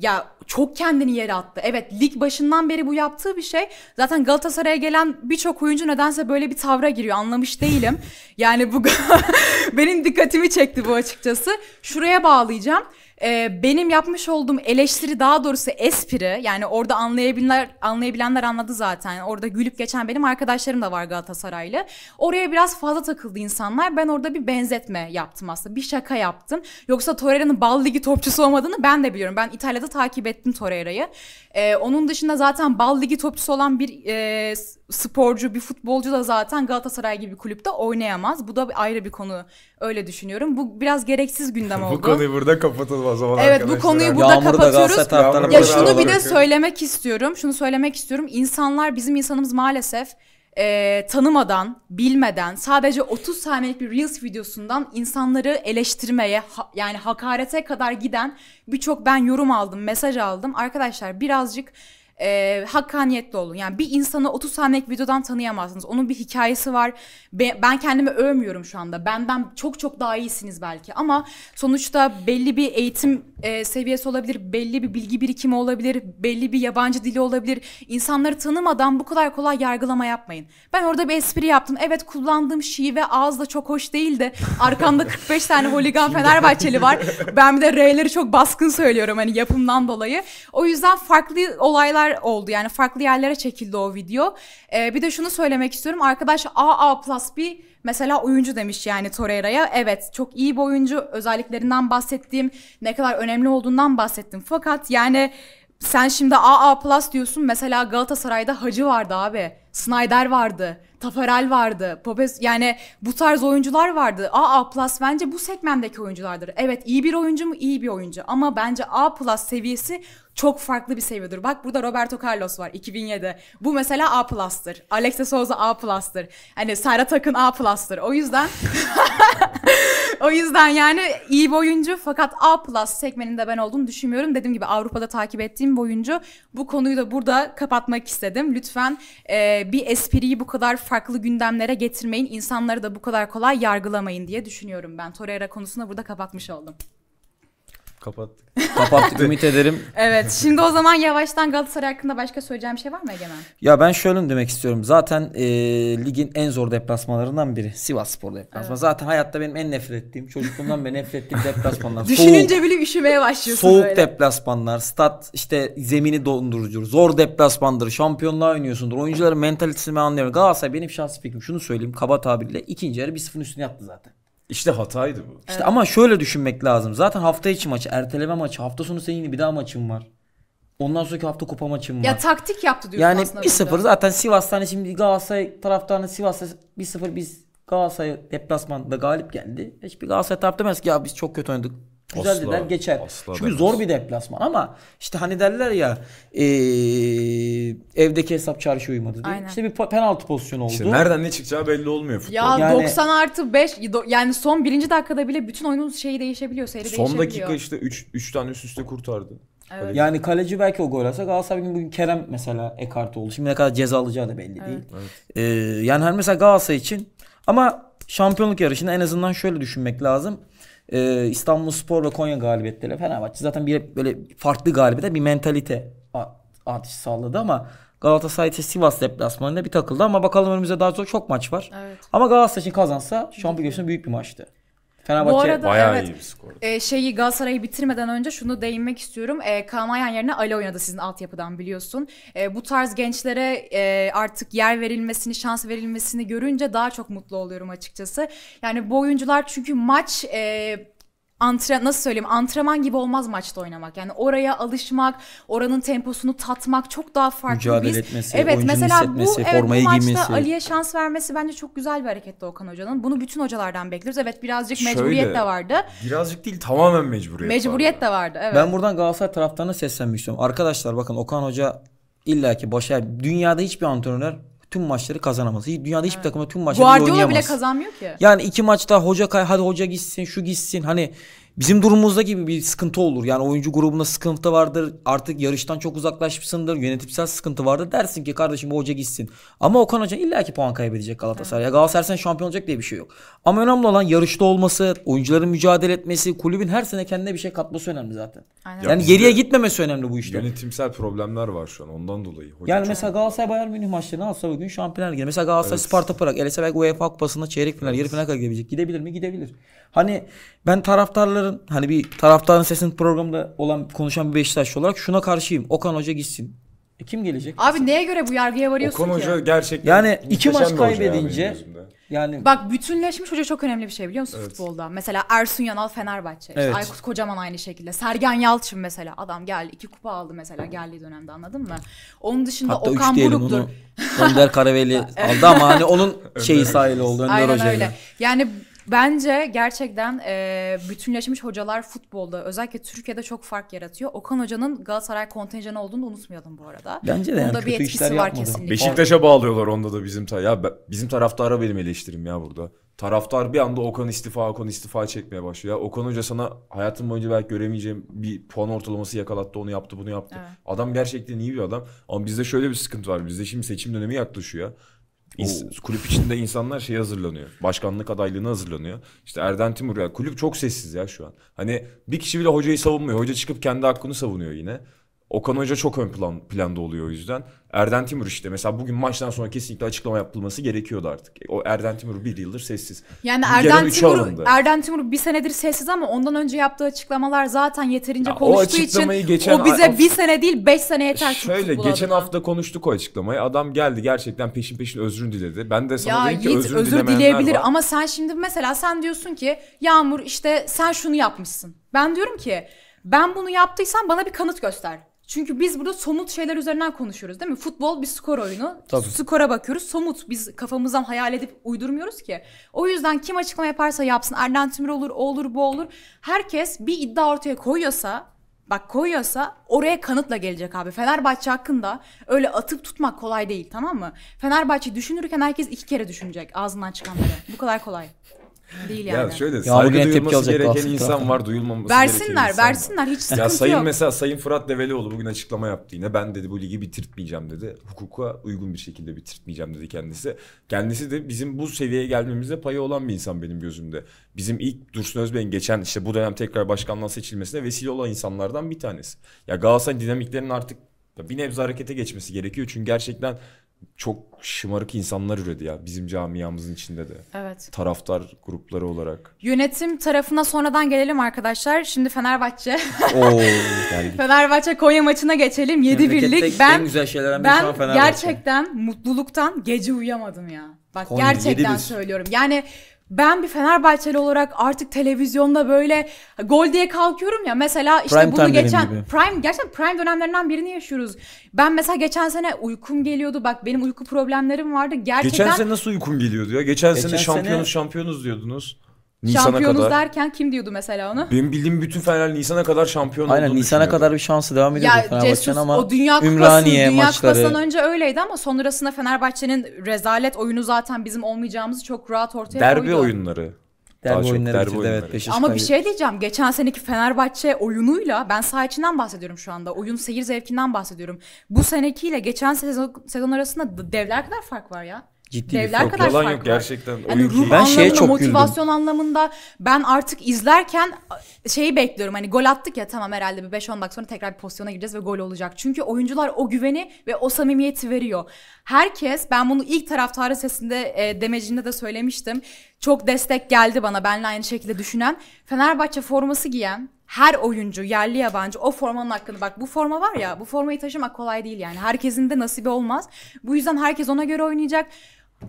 A: ya çok kendini yere attı. Evet lig başından beri bu yaptığı bir şey. Zaten Galatasaray'a gelen birçok oyuncu nedense böyle bir tavra giriyor. Anlamış değilim. Yani bu (laughs) benim dikkatimi çekti bu açıkçası. Şuraya bağlayacağım. Ee, benim yapmış olduğum eleştiri daha doğrusu espri yani orada anlayabilenler anlayabilenler anladı zaten. Orada gülüp geçen benim arkadaşlarım da var Galatasaraylı. Oraya biraz fazla takıldı insanlar. Ben orada bir benzetme yaptım aslında. Bir şaka yaptım. Yoksa Torreira'nın bal ligi topçusu olmadığını ben de biliyorum. Ben İtalya'da takip ettim Torreira'yı. Ee, onun dışında zaten bal ligi topçusu olan bir e, sporcu, bir futbolcu da zaten Galatasaray gibi kulüpte oynayamaz. Bu da ayrı bir konu. Öyle düşünüyorum. Bu biraz gereksiz gündem oldu.
C: Bu konuyu burada kapatalım o zaman
A: Evet, bu konuyu burada
B: Yağmur'da
A: kapatıyoruz.
B: Taraftarı
A: Ya
C: Yağmur'da
A: şunu bir de söylemek istiyorum. Şunu söylemek istiyorum. İnsanlar bizim insanımız maalesef e, tanımadan, bilmeden sadece 30 saniyelik bir Reels videosundan insanları eleştirmeye ha- yani hakarete kadar giden birçok ben yorum aldım, mesaj aldım. Arkadaşlar birazcık e, hakkaniyetli olun. Yani bir insanı 30 saniyelik videodan tanıyamazsınız. Onun bir hikayesi var. Be- ben kendimi övmüyorum şu anda. Benden çok çok daha iyisiniz belki. Ama sonuçta belli bir eğitim e, seviyesi olabilir. Belli bir bilgi birikimi olabilir. Belli bir yabancı dili olabilir. İnsanları tanımadan bu kadar kolay yargılama yapmayın. Ben orada bir espri yaptım. Evet kullandığım şive ağız da çok hoş değildi. Arkamda (laughs) 45 tane holigan Fenerbahçeli var. (laughs) Ben bir de R'leri çok baskın söylüyorum hani yapımdan dolayı. O yüzden farklı olaylar oldu. Yani farklı yerlere çekildi o video. Ee, bir de şunu söylemek istiyorum. Arkadaş AA plus bir mesela oyuncu demiş yani Torreira'ya. Evet çok iyi bir oyuncu. Özelliklerinden bahsettiğim ne kadar önemli olduğundan bahsettim. Fakat yani sen şimdi AA plus diyorsun. Mesela Galatasaray'da Hacı vardı abi. Snyder vardı. Tafarel vardı. Popes yani bu tarz oyuncular vardı. AA plus bence bu segmentteki oyunculardır. Evet iyi bir oyuncu mu? İyi bir oyuncu. Ama bence A plus seviyesi çok farklı bir seviyedir. Bak burada Roberto Carlos var 2007. Bu mesela A plus'tır. Alex de Souza A plus'tır. Hani Serhat Akın A plus'tır. O yüzden (laughs) o yüzden yani iyi bir oyuncu fakat A plus segmentinde ben olduğunu düşünmüyorum. Dediğim gibi Avrupa'da takip ettiğim bir oyuncu. Bu konuyu da burada kapatmak istedim. Lütfen e, bir espriyi bu kadar farklı gündemlere getirmeyin. İnsanları da bu kadar kolay yargılamayın diye düşünüyorum ben. Torreira konusunu burada kapatmış oldum.
C: Kapattık.
B: Kapattık ümit ederim.
A: Evet şimdi o zaman yavaştan Galatasaray hakkında başka söyleyeceğim bir şey var mı Egemen?
B: Ya ben şöyle demek istiyorum. Zaten e, ligin en zor deplasmalarından biri. Sivas Spor deplasmanı. Zaten hayatta benim en nefret ettiğim, çocukluğumdan beri nefret ettiğim (laughs) deplasmanlar.
A: Düşününce bile üşümeye başlıyorsun
B: Soğuk
A: böyle.
B: deplasmanlar, stat işte zemini dondurucudur. Zor deplasmandır. Şampiyonluğa oynuyorsundur. Oyuncuların mentalitesini ben anlıyorum. Galatasaray benim şahsi fikrim. Şunu söyleyeyim kaba tabirle. ikinci yarı 1-0'ın üstüne yattı zaten.
C: İşte hataydı bu.
B: İşte ama şöyle düşünmek lazım. Zaten hafta içi maçı, erteleme maçı. Hafta sonu senin yine bir daha maçın var. Ondan sonraki hafta kupa maçın var.
A: Ya taktik yaptı diyorsun
B: Yani
A: aslında
B: 1-0
A: burada.
B: zaten Sivas'ta hani şimdi Galatasaray taraftarına Sivas'ta 1-0 biz Galatasaray deplasmanda galip geldi. Hiçbir Galatasaray taraftarı demez ki ya biz çok kötü oynadık. Güzel
C: Asla,
B: der geçer.
C: asla
B: Çünkü
C: demez.
B: zor bir deplasman ama işte hani derler ya eee, evdeki hesap çarşı uymadı diye.
A: Aynen.
B: İşte bir penaltı pozisyonu oldu.
C: İşte nereden ne çıkacağı belli olmuyor futbol.
A: Ya
B: Yani-
A: 90 artı 5 yani son birinci dakikada bile bütün oyunun şeyi değişebiliyor, seyri
C: Son
A: değişebiliyor.
C: dakika işte 3 3 tane üst üste kurtardı.
A: Evet.
B: Yani kaleci belki o gol atsa Galatasaray bugün Kerem mesela ekart oldu. Şimdi ne kadar ceza alacağı da belli değil. Ee, yani hani mesela Galatasaray için ama şampiyonluk yarışında en azından şöyle düşünmek lazım. Ee, İstanbul Spor ve Konya galibiyetleriyle Fenerbahçe zaten bir böyle farklı galibiyete bir mentalite a- artışı sağladı ama Galatasaray ise Sivas deplasmanında bir takıldı ama bakalım önümüzde daha zor çok maç var.
A: Evet.
B: Ama Galatasaray için kazansa şampiyon büyük bir maçtı. Fenerbahçe
A: Bu arada
C: Bayağı
A: evet.
C: iyi bir skor.
A: Ee, şeyi Galatasaray'ı bitirmeden önce şunu değinmek istiyorum. Ee, Kamayan yerine Ali oynadı sizin altyapıdan biliyorsun. Ee, bu tarz gençlere e, artık yer verilmesini, şans verilmesini görünce daha çok mutlu oluyorum açıkçası. Yani bu oyuncular çünkü maç e, antre nasıl söyleyeyim antrenman gibi olmaz maçta oynamak. Yani oraya alışmak, oranın temposunu tatmak çok daha farklı.
B: Mücadele
A: Biz-
B: etmesi,
A: evet mesela bu evet,
B: formayı
A: bu maçta
B: giymesi.
A: Ali'ye şans vermesi bence çok güzel bir hareketti Okan Hoca'nın. Bunu bütün hocalardan bekliyoruz. Evet birazcık
C: Şöyle,
A: mecburiyet de vardı.
C: Birazcık değil tamamen mecburiyet.
A: Mecburiyet
C: vardı.
A: de vardı evet.
B: Ben buradan Galatasaray taraftarına seslenmek istiyorum. Arkadaşlar bakın Okan Hoca illaki başa dünyada hiçbir antrenör tüm maçları kazanamaz. Dünyada hiçbir takımda tüm maçları iyi
A: Guardiola bile
B: oynayamaz.
A: kazanmıyor ki.
B: Yani iki maçta hoca kay hadi hoca gitsin şu gitsin hani bizim durumumuzda gibi bir sıkıntı olur. Yani oyuncu grubunda sıkıntı vardır. Artık yarıştan çok uzaklaşmışsındır. Yönetimsel sıkıntı vardır. Dersin ki kardeşim bu hoca gitsin. Ama Okan Hoca illaki puan kaybedecek Galatasaray'a. Galatasaray sen şampiyon olacak diye bir şey yok. Ama önemli olan yarışta olması, oyuncuların mücadele etmesi, kulübün her sene kendine bir şey katması önemli zaten.
A: Aynen.
C: Ya
B: Yani
C: bizde
B: geriye gitmemesi önemli bu işte.
C: Yönetimsel problemler var şu an ondan dolayı. Hoca
B: Yani mesela Galatasaray Bayern Münih maçlarını alsa bugün şampiyonlar gider. Mesela Galatasaray Sparta Prag. Elese belki UEFA Kupası'nda çeyrek final, yarı final kadar gidebilecek. Gidebilir mi? Gidebilir. Hani ben taraftarların hani bir taraftarın sesinin programında olan konuşan bir Beşiktaşlı olarak şuna karşıyım. Okan Hoca gitsin. E kim gelecek?
A: Abi neye göre bu yargıya varıyorsun
C: Okan
A: ki?
C: Hoca gerçekten
B: Yani iki maç
C: ya
B: kaybedince-. Yani
A: Bak bütünleşmiş hoca çok önemli bir şey biliyor musun
C: Evet.
A: futbolda? Mesela Ersun Yanal Fenerbahçe. işte
B: Evet.
A: Aykut Kocaman aynı şekilde. Sergen Yalçın mesela. Adam geldi iki kupa aldı mesela geldiği dönemde anladın mı? Onun dışında
B: hatta
A: Okan Buruk'tur.
B: onu. Önder Karaveli (laughs) aldı ama hani onun (laughs) şeyi sahili oldu. Önder
A: Aynen öyle. Yani bence gerçekten e, bütünleşmiş hocalar futbolda özellikle Türkiye'de çok fark yaratıyor. Okan Hoca'nın Galatasaray kontenjanı olduğunu unutmayalım bu arada.
B: Bence de yani
A: Bunda bir
B: kötü
A: etkisi
B: işler
A: var
B: yapmadı.
A: kesinlikle.
C: Beşiktaş'a bağlıyorlar onda da bizim ta ya ben- bizim taraftara benim eleştirim ya burada. Taraftar bir anda Okan istifa, Okan istifa çekmeye başlıyor. Ya Okan Hoca sana hayatın boyunca belki göremeyeceğim bir puan ortalaması yakalattı, onu yaptı, bunu yaptı.
A: Evet.
C: Adam gerçekten iyi bir adam. Ama bizde şöyle bir sıkıntı var. Bizde şimdi seçim dönemi yaklaşıyor. İns- kulüp içinde insanlar şey hazırlanıyor. Başkanlık adaylığına hazırlanıyor. İşte Erden Timur ya kulüp çok sessiz ya şu an. Hani bir kişi bile hocayı savunmuyor. Hoca çıkıp kendi hakkını savunuyor yine. Okan Hoca çok ön plan planda oluyor o yüzden. Erden Timur işte mesela bugün maçtan sonra kesinlikle açıklama yapılması gerekiyordu artık. O Erden Timur bir yıldır sessiz.
A: Yani Erden Timur. Erden Timur bir senedir sessiz ama ondan önce yaptığı açıklamalar zaten yeterince
C: Ya o
A: konuştuğu için
C: açıklamayı geçen
A: o bize bir sene değil beş sene yeter
C: Şöyle geçen
A: adına.
C: hafta konuştuk o açıklamayı. Adam geldi gerçekten peşin peşin özrünü diledi. Ben de sana
A: Ya
C: dedim ki
A: Yiğit
C: özür,
A: özür, dileyebilir
C: var.
A: ama sen şimdi mesela sen diyorsun ki Yağmur işte sen şunu yapmışsın. Ben diyorum ki ben bunu yaptıysam bana bir kanıt göster. Çünkü biz burada somut şeyler üzerinden konuşuyoruz değil mi? Futbol bir skor oyunu.
B: Tabii.
A: Skora bakıyoruz. Somut. Biz kafamızdan hayal edip uydurmuyoruz ki. O yüzden kim açıklama yaparsa yapsın. Erden Tümür olur, o olur, bu olur. Herkes bir iddia ortaya koyuyorsa Bak koyuyorsa oraya kanıtla gelecek abi. Fenerbahçe hakkında öyle atıp tutmak kolay değil tamam mı? Fenerbahçe düşünürken herkes iki kere düşünecek ağzından çıkanları. Bu kadar kolay. Değil
C: Ya
A: yani.
C: şöyle
B: Ya
C: saygı duyulması gereken insan var, duyulmaması gereken
A: Versinler,
C: insan var.
A: versinler. Hiç sıkıntı
C: Ya sayın
A: yok.
C: mesela Sayın Fırat Develioğlu bugün açıklama yaptı yine. Ben dedi bu ligi bitirtmeyeceğim dedi. Hukuka uygun bir şekilde bitirtmeyeceğim dedi kendisi. Kendisi de bizim bu seviyeye gelmemize payı olan bir insan benim gözümde. Bizim ilk Dursun Özbey'in geçen işte bu dönem tekrar başkanlığa seçilmesine vesile olan insanlardan bir tanesi. Ya Galatasaray dinamiklerinin artık bir nebze harekete geçmesi gerekiyor. Çünkü gerçekten çok şımarık insanlar üredi ya bizim camiamızın içinde de.
A: Evet.
C: Taraftar grupları olarak.
A: Yönetim tarafına sonradan gelelim arkadaşlar. Şimdi Fenerbahçe.
B: Oo (laughs) geldik.
A: Fenerbahçe Konya maçına geçelim. 7
B: Memlekette
A: birlik. Ben
B: en güzel şeylerden biri
A: ben
B: Fenerbahçe.
A: gerçekten mutluluktan gece uyuyamadım ya. Bak
B: Konya
A: gerçekten
B: 7-1.
A: söylüyorum. Yani ben bir Fenerbahçeli olarak artık televizyonda böyle gol diye kalkıyorum ya mesela işte
B: Prime
A: bunu geçen
B: gibi.
A: prime gerçekten prime dönemlerinden birini yaşıyoruz. Ben mesela geçen sene uykum geliyordu. Bak benim uyku problemlerim vardı. Gerçekten
C: Geçen sene nasıl uykun geliyordu ya? Geçen,
B: Geçen
C: sene şampiyonuz
B: sene-
C: şampiyonuz diyordunuz. Nisan'a
A: şampiyonuz
C: kadar.
A: derken kim diyordu mesela onu?
C: Benim bildiğim bütün Fener Nisan'a kadar şampiyon
B: Aynen
C: olduğunu
B: Nisan'a kadar bir şansı devam ediyordu
A: Ya
B: Fenerbahçe'nin ama
A: o Dünya Kupası,
B: Ümraniye
A: Dünya
B: maçları
A: Kupası'ndan önce öyleydi ama sonrasında Fenerbahçe'nin rezalet oyunu zaten bizim olmayacağımızı çok rahat ortaya
C: Derbi
A: koydu.
C: oyunları. Daha
B: derbi
C: çok
B: oyunları
C: derbi
B: bitirdi
C: oyunları.
B: evet. Beşiktaş
A: Ama bir şey diyeceğim. Geçen seneki Fenerbahçe oyunuyla ben saha içinden bahsediyorum şu anda. Oyun seyir zevkinden bahsediyorum. Bu senekiyle geçen sezon, sezon arasında d- devler kadar fark var ya.
B: Ciddi bir
A: devler
B: fark.
A: kadar
C: yalan
A: fark
C: yok
A: var.
C: gerçekten.
A: Yani ruh
B: Ben şeye çok güldüm.
A: motivasyon anlamında ben artık izlerken şeyi bekliyorum. Hani gol attık ya tamam herhalde bir 5-10 dakika sonra tekrar bir pozisyona gireceğiz ve gol olacak. Çünkü oyuncular o güveni ve o samimiyeti veriyor. Herkes ben bunu ilk taraftarı sesinde e, demecinde de söylemiştim. Çok destek geldi bana benle aynı şekilde düşünen. Fenerbahçe forması giyen her oyuncu yerli yabancı o formanın hakkını bak bu forma var ya bu formayı taşımak kolay değil yani. Herkesin de nasibi olmaz. Bu yüzden herkes ona göre oynayacak.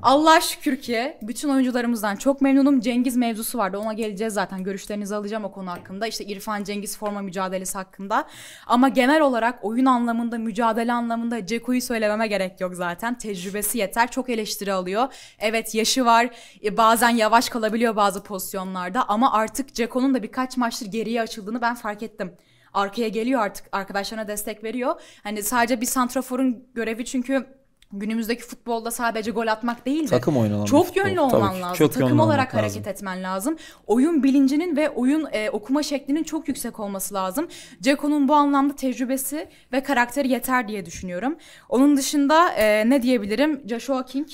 A: Allah şükür ki bütün oyuncularımızdan çok memnunum. Cengiz mevzusu vardı. Ona geleceğiz zaten. Görüşlerinizi alacağım o konu hakkında. İşte İrfan Cengiz forma mücadelesi hakkında. Ama genel olarak oyun anlamında, mücadele anlamında Ceko'yu söylememe gerek yok zaten. Tecrübesi yeter. Çok eleştiri alıyor. Evet yaşı var. E, Bazen yavaş kalabiliyor bazı pozisyonlarda. Ama artık Ceko'nun da birkaç maçtır geriye açıldığını ben fark ettim. Arkaya geliyor artık. Arkadaşlarına destek veriyor. Hani sadece bir santraforun görevi çünkü günümüzdeki futbolda sadece gol atmak değil de
B: Takım oyunu
A: çok
B: futbol.
A: yönlü
B: Tabii
A: olman
B: ki.
A: lazım.
B: Çok
A: Takım olarak hareket
B: lazım.
A: etmen lazım. Oyun bilincinin ve oyun e, okuma şeklinin çok yüksek olması lazım. Ceko'nun bu anlamda tecrübesi ve karakteri yeter diye düşünüyorum. Onun dışında e, ne diyebilirim? Joshua King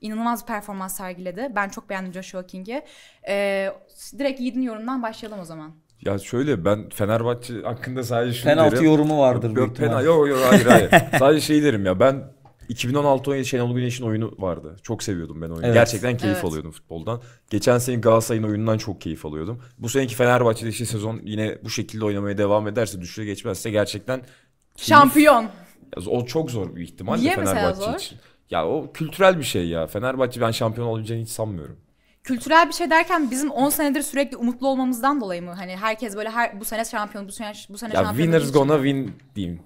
A: inanılmaz bir performans sergiledi. Ben çok beğendim Joshua King'i. E, direkt Yiğit'in yorumdan başlayalım o zaman.
C: Ya şöyle ben Fenerbahçe hakkında sadece şunu
B: Penaltı
C: derim.
B: yorumu vardır büyük
C: Yok, pena, yok yok hayır hayır. (laughs) sadece şey derim ya ben 2016 oyunu Şenol Güneş'in oyunu vardı. Çok seviyordum ben oyunu.
B: Evet.
C: Gerçekten keyif
A: Evet.
C: alıyordum futboldan. Geçen sene Galatasaray'ın oyunundan çok keyif alıyordum. Bu seneki Fenerbahçe'de işte sezon yine bu şekilde oynamaya devam ederse, düşüşe geçmezse gerçekten keyif-
A: Şampiyon.
C: Ya O çok zor bir ihtimal
A: Niye
C: Fenerbahçe
A: zor?
C: için. Ya o kültürel bir şey ya. Fenerbahçe ben şampiyon olabileceğini hiç sanmıyorum.
A: Kültürel bir şey derken bizim 10 senedir sürekli umutlu olmamızdan dolayı mı? Hani herkes böyle her bu sene şampiyon, bu sene bu sene
C: Ya
A: şampiyon.
C: winners
A: dediği için
C: gonna win diyeyim.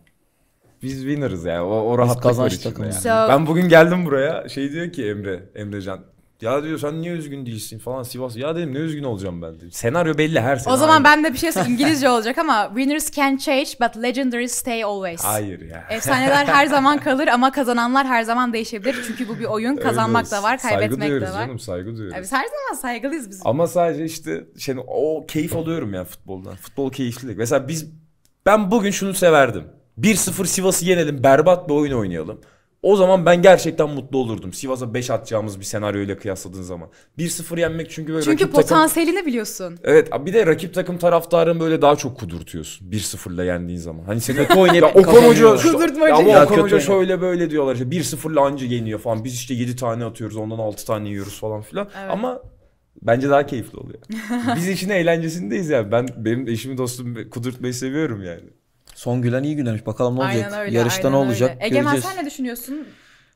C: Biz winner'ız ya. O, o var
B: kazanç takımıyız.
C: yani.
A: So-
C: Ben bugün geldim buraya. Şey diyor ki Emre, Emrecan. Ya diyor sen niye üzgün değilsin falan Sivas. Ya dedim ne üzgün olacağım ben dedim. Senaryo belli her sene.
A: O zaman
C: aynı.
A: ben de bir şey söyleyeyim. İngilizce olacak ama winners can change but legendaries stay always.
C: Hayır ya.
A: Efsaneler her (laughs) zaman kalır ama kazananlar her zaman değişebilir. Çünkü bu bir oyun. Kazanmak
C: Öyle.
A: da var,
C: Saygı
A: kaybetmek de
C: duyuyoruz
A: var.
C: canım saygı duyuyoruz.
A: Ya Biz her zaman saygılıyız biz.
C: Ama sadece işte şey, o keyif alıyorum ya futboldan. Futbol keyiflilik. Mesela biz ben bugün şunu severdim. 1-0 Sivas'ı yenelim, berbat bir oyun oynayalım. O zaman ben gerçekten mutlu olurdum. Sivas'a 5 atacağımız bir senaryoyla kıyasladığın zaman. 1-0 yenmek çünkü böyle
A: Çünkü
C: rakip takım...
A: potansiyelini biliyorsun.
C: Evet bir de rakip takım taraftarın böyle daha çok kudurtuyorsun 1-0'la yendiğin zaman. Hani senin kötü oynayıp Okan Hoca
A: Kudurtmacı.
C: ya ama
B: Ya
C: Okan Hoca şöyle böyle diyorlar işte 1-0'la anca yeniyor falan. Biz işte 7 tane atıyoruz ondan 6 tane yiyoruz falan filan.
A: Evet.
C: Ama bence daha keyifli oluyor. (laughs) Biz işin eğlencesindeyiz yani. Ben benim eşimi dostum kudurtmayı seviyorum yani.
B: Son gülen iyi gülenmiş. Bakalım ne olacak?
A: Aynen öyle.
B: Yarışta
A: aynen
B: ne olacak?
A: Öyle. Egemen
B: göreceğiz.
A: sen ne düşünüyorsun?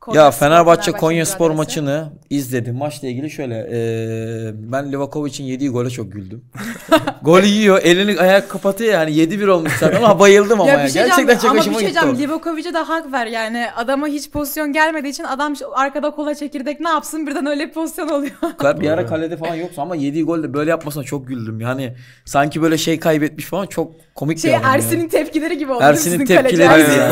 B: Ya
A: Konyaspor,
B: Fenerbahçe Konya Spor maçını izledim. Maçla ilgili şöyle. eee, ben Livakovic'in yediği gole çok güldüm. (laughs) Gol yiyor. Elini ayak kapatıyor yani. 7-1 olmuş zaten ama bayıldım ama ya.
A: Ya bir şey
B: Gerçekten çok
A: ama
B: hoşuma
A: bir şey
B: gitti.
A: Livakovic'e de hak ver yani. Adama hiç pozisyon gelmediği için adam arkada kola çekirdek ne yapsın birden öyle bir pozisyon oluyor.
B: Bir ara kalede falan yoktu ama yediği golde böyle yapmasına çok güldüm. Yani sanki böyle şey kaybetmiş falan çok komik
A: şey
B: bir adam ya.
A: Ersin'in tepkileri gibi oldu.
B: Ersin'in
A: Ersin.
B: ya.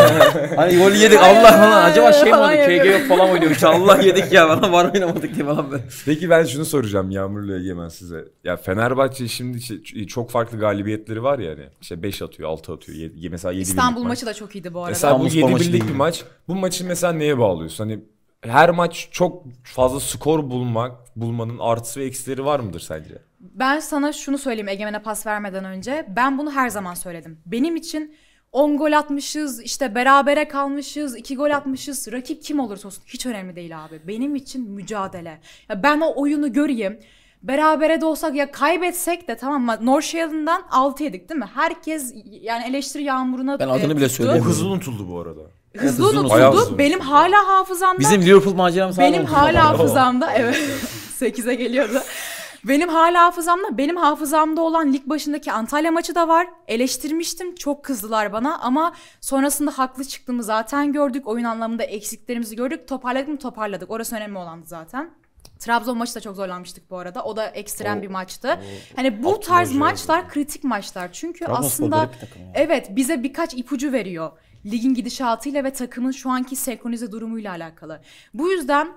B: hani golü yedik Allah falan. Acaba şey mi oldu? Ege yok falan oynuyormuş. Allah yedik ya bana var oynamadık diye falan böyle.
C: Peki ben şunu soracağım Yağmur'la Egemen size. Ya Fenerbahçe şimdi işte çok farklı galibiyetleri var ya hani. İşte 5 atıyor, 6 atıyor. Yedi, mesela 7
A: İstanbul maçı da çok iyiydi bu arada.
C: Mesela bu
B: İstanbul Spor
C: 7
B: maçı
C: birlik bir maç. Bu maçı mesela neye bağlıyorsun? Hani her maç çok fazla skor bulmak, bulmanın artısı ve eksileri var mıdır sence?
A: Ben sana şunu söyleyeyim Egemen'e pas vermeden önce. Ben bunu her zaman söyledim. Benim için 10 gol atmışız, işte berabere kalmışız, 2 gol atmışız. Rakip kim olursa olsun hiç önemli değil abi. Benim için mücadele. Ya ben o oyunu göreyim. Berabere de olsak ya kaybetsek de tamam mı? Northshield'dan 6 yedik değil mi? Herkes yani eleştiri yağmuruna
B: Ben adını
A: e,
B: bile.
C: O hızlı unutuldu bu arada.
A: Hızlı unutuldu. Benim hala hafızamda
B: Bizim Liverpool maceramız hala
A: benim hala hafızamda evet (laughs) 8'e geliyordu. Benim hala hafızamda benim hafızamda olan lig başındaki Antalya maçı da var. Eleştirmiştim çok kızdılar bana ama sonrasında haklı çıktığımı zaten gördük. Oyun anlamında eksiklerimizi gördük. Toparladık mı toparladık. Orası önemli olandı zaten. Trabzon maçı da çok zorlanmıştık bu arada. O da ekstrem
C: O-
A: bir maçtı. Hani bu tarz maçlar kritik maçlar. Çünkü
B: Trabzonspor
A: aslında evet bize birkaç ipucu veriyor. Ligin gidişatıyla ve takımın şu anki senkronize durumuyla alakalı. Bu yüzden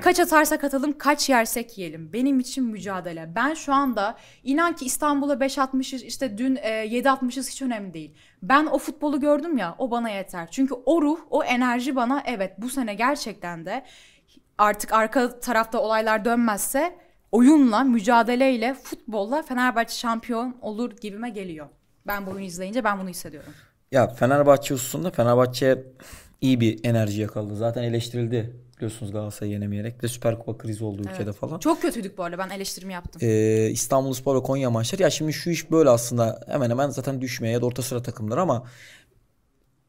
A: kaç atarsak atalım, kaç yersek yiyelim. Benim için mücadele. Ben şu anda inan ki İstanbul'a 5 atmışız, işte dün e, 7 atmışız hiç önemli değil. Ben o futbolu gördüm ya, o bana yeter. Çünkü o ruh, o enerji bana evet bu sene gerçekten de artık arka tarafta olaylar dönmezse oyunla, mücadeleyle, futbolla Fenerbahçe şampiyon olur gibime geliyor. Ben bu oyunu izleyince ben bunu hissediyorum.
B: Ya Fenerbahçe hususunda Fenerbahçe iyi bir enerji yakaladı. Zaten eleştirildi biliyorsunuz Galatasaray'ı yenemeyerek. Bir de Süper Kupa krizi oldu ülkede falan.
A: Çok kötüydük bu arada ben eleştirimi yaptım.
B: Ee, İstanbulspor ve Konya maçları. Ya şimdi şu iş böyle aslında hemen hemen zaten düşmeye ya da orta sıra takımlar ama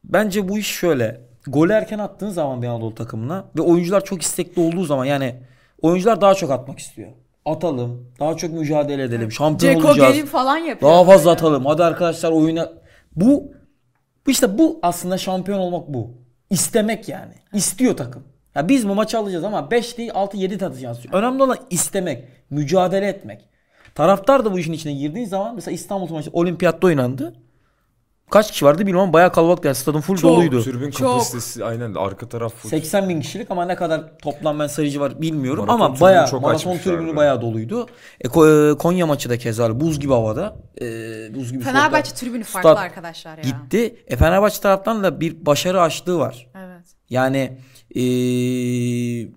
B: bence bu iş şöyle. Golü erken attığın zaman bir Anadolu takımına ve oyuncular çok istekli olduğu zaman yani oyuncular daha çok atmak istiyor. Atalım, daha çok mücadele edelim, şampiyon
A: Ceko
B: olacağız.
A: gelin falan yapıyor.
B: Daha fazla atalım. Hadi arkadaşlar oyuna. Bu bu işte bu aslında şampiyon olmak bu. İstemek yani. İstiyor takım. Ya biz bu maçı alacağız ama 5 değil 6 7 atacağız. Önemli olan istemek, mücadele etmek. Taraftar da bu işin içine girdiği zaman mesela İstanbul maçı olimpiyatta oynandı. Kaç kişi vardı bilmiyorum bayağı kalabalık yani stadın full
A: Çok.
B: doluydu.
C: Tribün
A: Çok.
C: kapasitesi aynen arka taraf full.
B: 80 bin kişilik ama ne kadar toplam ben sayıcı var bilmiyorum
C: Maraton
B: ama bayağı
C: çok
B: maraton tribünü bayağı doluydu. E, e, Konya maçı da keza buz gibi havada. E, buz gibi
A: Fenerbahçe
B: soğukta
A: tribünü farklı arkadaşlar ya.
B: Gitti. E, Fenerbahçe taraftan da bir başarı açlığı var.
A: Evet.
B: Yani e,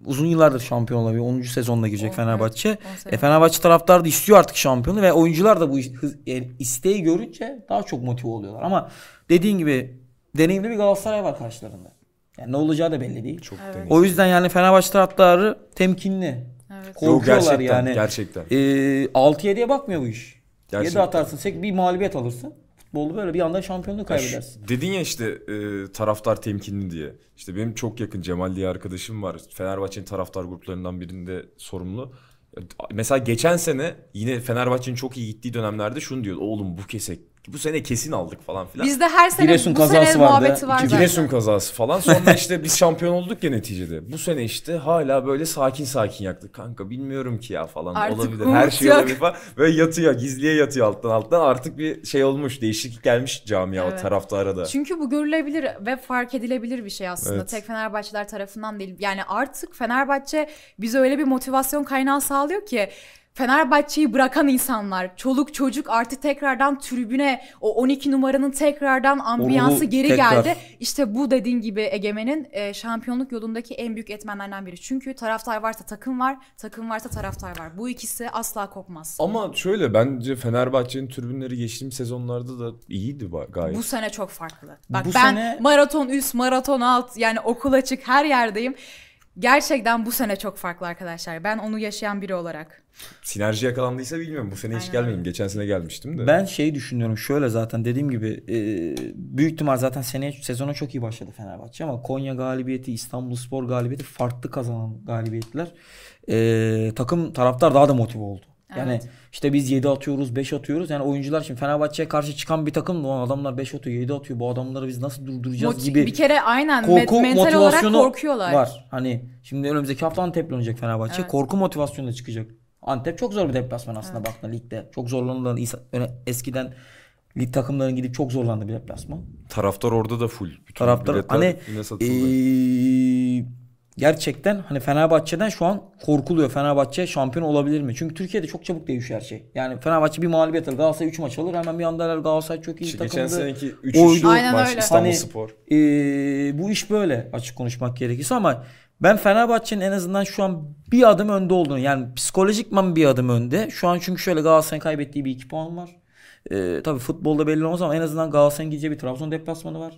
B: uzun yıllardır şampiyon olamıyor. 10. sezonuna girecek
A: On-
B: Fenerbahçe.
A: evet.
B: E, Fenerbahçe taraftarı da istiyor artık şampiyonu ve oyuncular da bu iş- hız, yani isteği görünce daha çok motive oluyorlar. Ama dediğin gibi deneyimli bir Galatasaray var karşılarında. Yani ne olacağı da belli değil.
C: Çok
A: Evet.
B: O yüzden yani Fenerbahçe taraftarı temkinli.
A: Evet.
C: Yok,
B: Korkuyorlar
C: gerçekten,
B: yani.
C: gerçekten.
B: Ee, 6-7'ye bakmıyor bu iş.
C: Gerçekten.
B: 7 atarsın, 8 bir mağlubiyet alırsın. Futbolda böyle bir anda şampiyonluğu
C: Ya
B: kaybedersin.
C: Dedin ya işte e, taraftar temkinli diye. İşte benim çok yakın Cemal diye arkadaşım var. Fenerbahçe'nin taraftar gruplarından birinde sorumlu. Mesela geçen sene yine Fenerbahçe'nin çok iyi gittiği dönemlerde şunu diyor. Oğlum bu kesek bu sene kesin aldık falan filan.
A: Bizde her sene
B: Giresun
A: bu
B: kazası
A: sene
B: vardı.
A: muhabbeti var.
C: Giresun kazası falan. Sonra işte biz şampiyon olduk ya neticede. Bu sene işte hala böyle sakin sakin yaktık. Kanka bilmiyorum ki ya falan
A: Artık
C: olabilir. Her şey
A: yok.
C: olabilir falan. Böyle yatıyor gizliye yatıyor alttan alttan. Artık bir şey olmuş. Değişiklik gelmiş camia
A: Evet.
C: taraftara da.
A: Çünkü bu görülebilir ve fark edilebilir bir şey aslında.
C: Evet.
A: Tek Fenerbahçeler tarafından değil. Yani artık Fenerbahçe bize öyle bir motivasyon kaynağı sağlıyor ki Fenerbahçe'yi bırakan insanlar, çoluk çocuk artık tekrardan tribüne o 12 numaranın tekrardan ambiyansı geri
B: tekrar.
A: geldi. İşte bu dediğin gibi Egemen'in e, şampiyonluk yolundaki en büyük etmenlerden biri. Çünkü taraftar varsa takım var, takım varsa taraftar var. Bu ikisi asla kopmaz.
C: Ama şöyle bence Fenerbahçe'nin tribünleri geçtiğimiz sezonlarda da iyiydi gayet.
A: Bu sene çok farklı. Bak
B: Bu
A: ben
B: sene-
A: maraton üst, maraton alt yani okul açık her yerdeyim. Gerçekten bu sene çok farklı arkadaşlar. Ben onu yaşayan biri olarak.
C: Sinerji yakalandıysa bilmiyorum. Bu sene hiç
A: Aynen
C: gelmedim.
A: öyle.
C: Geçen sene gelmiştim de.
B: Ben şeyi düşünüyorum şöyle zaten dediğim gibi e, büyük ihtimal zaten seneye sezona çok iyi başladı Fenerbahçe ama Konya galibiyeti, İstanbulspor galibiyeti farklı kazanan galibiyetler. E, takım taraftar daha da motive oldu. Yani
A: Evet.
B: işte biz 7 atıyoruz, 5 atıyoruz. Yani oyuncular şimdi Fenerbahçe'ye karşı çıkan bir takım o adamlar 5 atıyor, 7 atıyor. Bu adamları biz nasıl durduracağız
A: Moti-
B: gibi
A: bir kere aynen
B: korku
A: me- mental olarak
B: motivasyonu
A: korkuyorlar.
B: var. Hani şimdi önümüzdeki hafta Antep'le oynayacak Fenerbahçe.
A: Evet.
B: Korku motivasyonu da çıkacak. Antep çok zor bir deplasman aslında baktığında ligde. Çok zorlanılan eskiden lig takımlarının gidip çok zorlandı bir deplasman.
C: Taraftar orada da full. Bütün
B: Taraftar hani eee, gerçekten hani Fenerbahçe'den şu an korkuluyor. Fenerbahçe şampiyon olabilir mi? Çünkü Türkiye'de çok çabuk değişiyor her şey. Yani Fenerbahçe bir mağlubiyet alır. Galatasaray 3 maç alır. Hemen bir anda derler Galatasaray çok iyi
C: geçen
B: takımdı.
C: seneki 3
B: Oydu.
A: Aynen
C: maç
A: öyle.
C: İstanbul
B: Hani-
C: Spor.
B: Ee, bu iş böyle açık konuşmak gerekirse ama ben Fenerbahçe'nin en azından şu an bir adım önde olduğunu yani psikolojikman bir adım önde. Şu an çünkü şöyle Galatasaray'ın kaybettiği bir iki puan var. Ee, tabii futbolda belli olmaz ama en azından Galatasaray'ın gideceği bir Trabzon deplasmanı var.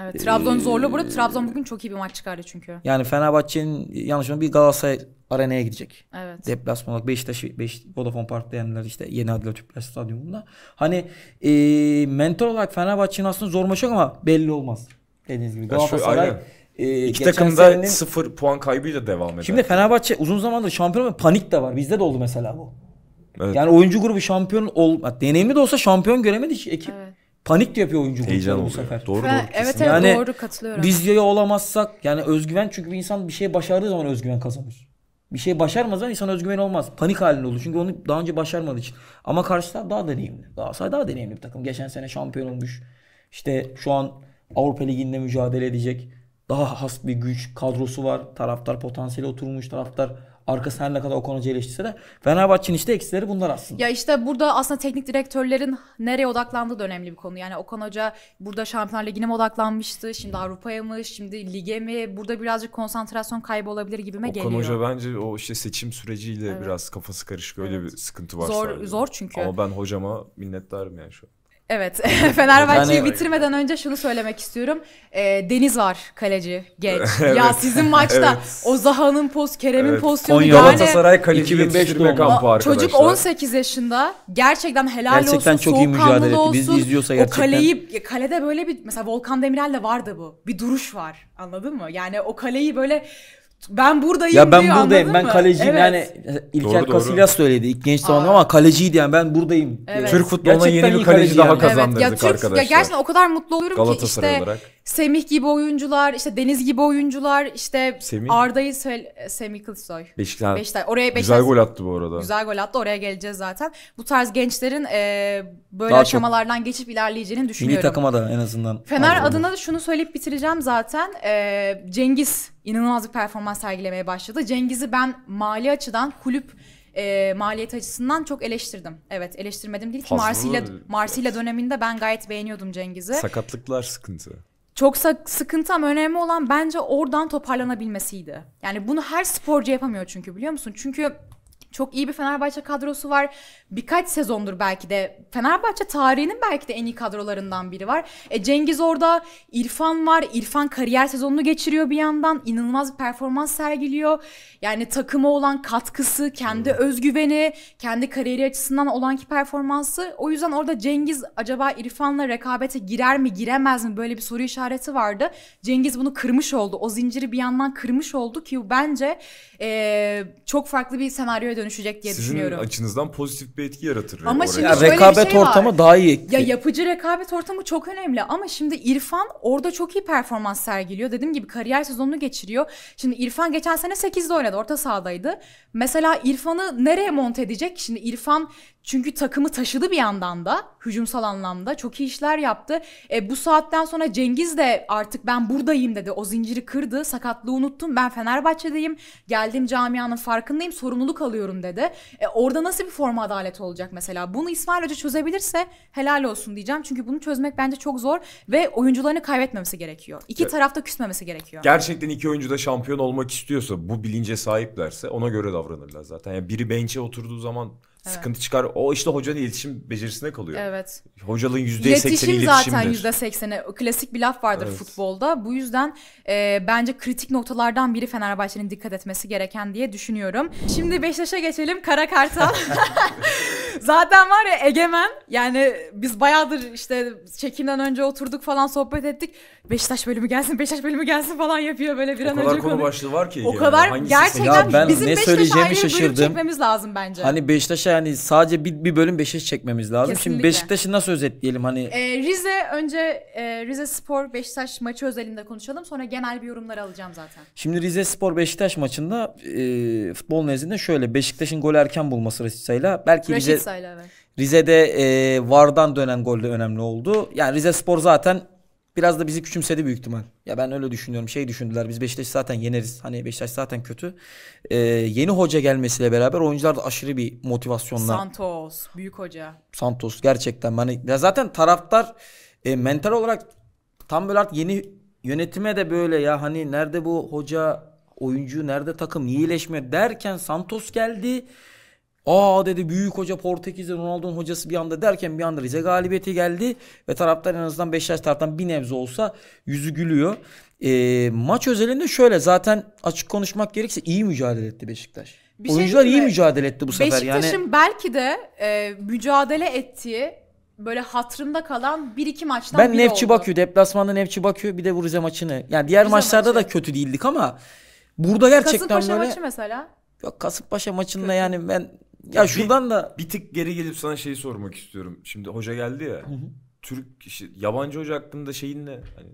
A: Evet, Trabzon zorlu burada. Trabzon bugün çok iyi bir maç çıkardı çünkü.
B: Yani Fenerbahçe'nin yanlış bir Galatasaray arenaya gidecek.
A: Evet.
B: Deplasman olarak Beşiktaş'ı Beş, Vodafone Park'ta yendiler işte yeni adıyla Tüpraş Stadyumunda. Hani e, mental olarak Fenerbahçe'nin aslında zor maçı yok ama belli olmaz. Dediğiniz gibi
C: Ya şu-
B: Galatasaray
C: aynen.
B: e,
C: İki takım da
B: senenin-
C: 0 puan kaybıyla devam eder.
B: Şimdi Fenerbahçe uzun zamandır şampiyon ve panik de var. Bizde de oldu mesela bu.
C: Evet.
B: Yani oyuncu grubu şampiyon ol deneyimli de olsa şampiyon göremedi ki ekip.
A: Evet.
B: Panik de yapıyor oyuncu
C: heyecan
B: bu sefer.
C: Doğru doğru.
A: Evet evet.
B: Yani
A: doğru katılıyorum.
B: Biz ya olamazsak yani özgüven çünkü bir insan bir şey başardığı zaman özgüven kazanır. Bir şey başarmaz zaman insan özgüven olmaz. Panik halinde olur. Çünkü onu daha önce başarmadığı için. Ama karşı taraf daha deneyimli. Galatasaray daha deneyimli bir takım. Geçen sene şampiyon olmuş. İşte şu an Avrupa Ligi'nde mücadele edecek. Daha has bir güç kadrosu var. Taraftar potansiyeli oturmuş. Taraftar arkası her ne kadar Okan Hoca eleştirse de Fenerbahçe'nin işte eksileri bunlar aslında.
A: Ya işte burada aslında teknik direktörlerin nereye odaklandığı da önemli bir konu. Yani Okan Hoca burada Şampiyonlar Ligi'ne mi odaklanmıştı? Şimdi Avrupa'ya mı? Şimdi lige mi? Burada birazcık konsantrasyon kaybı olabilir gibime
C: Okan
A: geliyor.
C: Hoca bence o işte seçim süreciyle
A: Evet.
C: biraz kafası karışık öyle
A: Evet.
C: bir sıkıntı var
A: Zor-
C: sadece.
A: zor çünkü.
C: Ama ben hocama minnettarım yani şu an.
A: Evet. (laughs) Fenerbahçe'yi
B: Yani-
A: bitirmeden önce şunu söylemek istiyorum. Ee, Deniz var kaleci genç. (laughs)
C: Evet.
A: Ya sizin maçta
C: Evet.
A: o Zaha'nın poz, Kerem'in
C: Evet.
A: pozisyonu
B: Konya
A: yani
C: Galatasaray kaleci
B: 2005
C: yetiştirme
B: doğumlu.
C: kampı arkadaşlar.
A: Çocuk 18 yaşında. Gerçekten helal
B: Gerçekten
A: olsun.
B: çok iyi mücadele etti. Biz
A: olsun.
B: izliyorsa
A: O
B: gerçekten-
A: kaleyi ya kalede böyle bir mesela Volkan Demirel'de vardı bu. Bir duruş var. Anladın mı? Yani o kaleyi böyle ben buradayım
B: Ya ben
A: diyor,
B: buradayım.
A: anladın
B: Ben
A: mı?
B: kaleciyim.
A: Evet.
B: Yani İlker
C: Doğru, doğru.
B: Casillas söyledi ilk genç zamanında
A: Aa.
B: ama kaleciydi yani ben buradayım.
A: Evet.
C: Türk futboluna yeni bir kaleci
B: kaleci
C: daha
B: yani.
C: kazandırdık
A: Evet, ya Türk,
C: arkadaşlar.
A: Ya gerçekten o kadar mutlu oluyorum ki işte
C: olarak.
A: Semih gibi oyuncular, işte Deniz gibi oyuncular, işte
C: Semih?
A: Arda'yı söyle Semih Kılıçsoy.
C: Beşiktaş.
A: Beşiktaş. Oraya Beşiktaş
C: Güzel gol attı bu arada.
A: Güzel gol attı. Oraya geleceğiz zaten. Bu tarz gençlerin e, böyle
B: Daha çok
A: aşamalardan geçip ilerleyeceğini
B: Milli
A: düşünüyorum.
B: takıma da en azından.
A: Fener adına da şunu söyleyip bitireceğim zaten. E, Cengiz inanılmaz bir performans sergilemeye başladı. Cengiz'i ben mali açıdan kulüp e, maliyet açısından çok eleştirdim. Evet eleştirmedim değil ki Marsilya? Marsilya döneminde ben gayet beğeniyordum Cengiz'i.
C: Sakatlıklar sıkıntı.
A: Çok sıkıntı ama önemli olan bence oradan toparlanabilmesiydi. Yani bunu her sporcu yapamıyor çünkü biliyor musun? Çünkü çok iyi bir Fenerbahçe kadrosu var. Birkaç sezondur belki de Fenerbahçe tarihinin belki de en iyi kadrolarından biri var. E Cengiz orada, İrfan var. İrfan kariyer sezonunu geçiriyor bir yandan. İnanılmaz bir performans sergiliyor. Yani takıma olan katkısı, kendi özgüveni, kendi kariyeri açısından olan ki performansı. O yüzden orada Cengiz acaba İrfan'la rekabete girer mi, giremez mi böyle bir soru işareti vardı. Cengiz bunu kırmış oldu. O zinciri bir yandan kırmış oldu ki bence e, çok farklı bir senaryoya dönüşecek diye
C: Sizin
A: düşünüyorum.
C: açınızdan pozitif bir etki yaratır.
A: Ama
C: oraya.
A: şimdi
B: Ya
A: bir
B: rekabet
A: şey var.
B: ortamı daha iyi.
A: Ya yapıcı rekabet ortamı çok önemli ama şimdi İrfan orada çok iyi performans sergiliyor. Dediğim gibi kariyer sezonunu geçiriyor. Şimdi İrfan geçen sene 8'de oynadı. Orta sahadaydı. Mesela İrfan'ı nereye monte edecek? Şimdi İrfan çünkü takımı taşıdı bir yandan da hücumsal anlamda çok iyi işler yaptı. E, bu saatten sonra Cengiz de artık ben buradayım dedi. O zinciri kırdı. Sakatlığı unuttum. Ben Fenerbahçe'deyim. Geldiğim camianın farkındayım. Sorumluluk alıyorum dedi. E, orada nasıl bir forma adaleti olacak mesela? Bunu İsmail Hoca çözebilirse helal olsun diyeceğim. Çünkü bunu çözmek bence çok zor ve oyuncularını kaybetmemesi gerekiyor. İki
C: Evet.
A: tarafta küsmemesi gerekiyor.
C: Gerçekten iki oyuncu da şampiyon olmak istiyorsa bu bilince sahiplerse ona göre davranırlar zaten. Yani biri bench'e oturduğu zaman sıkıntı çıkar. O işte hocanın iletişim becerisine kalıyor.
A: Evet.
C: Hocalığın %80'i
A: İletişim
C: iletişimdir.
A: zaten yüzde sekseni. Klasik bir laf vardır
C: Evet.
A: futbolda. Bu yüzden e, bence kritik noktalardan biri Fenerbahçe'nin dikkat etmesi gereken diye düşünüyorum. Şimdi Beşiktaş'a geçelim. Kara Kartal. (laughs) zaten var ya Egemen. Yani biz bayağıdır işte çekimden önce oturduk falan sohbet ettik. Beşiktaş bölümü gelsin, Beşiktaş bölümü gelsin falan yapıyor böyle bir
C: O
A: an
C: kadar
A: önce
C: konu
A: konu-
C: başlığı var ki.
A: O kadar
C: Hangisi
A: gerçekten
B: Ya ben
A: bizim
B: ne
A: Beşiktaş'a
B: söyleyeceğimi
A: ayrı bir bölüm
B: şaşırdım.
A: çekmemiz lazım bence.
B: Hani Beşiktaş'a yani sadece bir, bir bölüm Beşiktaş çekmemiz lazım. Şimdi
A: Kesinlikle.
B: Beşiktaş'ı nasıl özetleyelim hani
A: Ee, Rize önce e, Rize Spor Beşiktaş maçı özelinde konuşalım. Sonra genel bir yorumları alacağım zaten.
B: Şimdi Rize Spor Beşiktaş maçında e, futbol nezdinde şöyle Beşiktaş'ın gol erken bulması Rasica'yla belki Rize,
A: evet.
B: Rize'de e, VAR'dan dönen gol de önemli oldu. Yani Rize Spor zaten Biraz da bizi küçümsedi büyük ihtimal. Ya ben öyle düşünüyorum. Şey düşündüler. Biz Beşiktaş zaten yeneriz. Hani Beşiktaş zaten kötü. Ee, yeni hoca gelmesiyle beraber oyuncular da aşırı bir motivasyonla.
A: Santos, büyük hoca.
B: Santos gerçekten. Hani ya zaten taraftar e, mental olarak tam böyle artık yeni yönetime de böyle ya hani nerede bu hoca oyuncu nerede takım iyileşmiyor derken Santos geldi. Aa dedi büyük hoca Portekiz'de Ronaldo'nun hocası bir anda derken bir anda Rize galibiyeti geldi ve taraftar en azından Beşiktaş taraftan bir nebze olsa yüzü gülüyor. E, maç özelinde şöyle zaten açık konuşmak gerekirse iyi mücadele etti Beşiktaş.
A: Bir şey
B: Oyuncular
A: diyeyim
B: iyi mücadele etti bu sefer yani.
A: Beşiktaş'ın belki de e, mücadele ettiği böyle hatırımda kalan bir iki maçtan
B: Ben
A: biri
B: Nefçi
A: oldu.
B: Bakü deplasmanda Nefçi Bakü bir de bu Rize maçını. Yani diğer
A: Rize
B: maçlarda
A: maçı.
B: da kötü değildik ama burada gerçekten
A: Kasımpaşa
B: böyle
A: maçı mesela.
B: Yok Kasımpaşa maçında
A: Kötü.
B: yani ben ya şuradan da
C: Bir tık geri gelip sana şeyi sormak istiyorum. Şimdi hoca geldi ya. Türk işte, yabancı hoca hakkında şeyin ne? Hani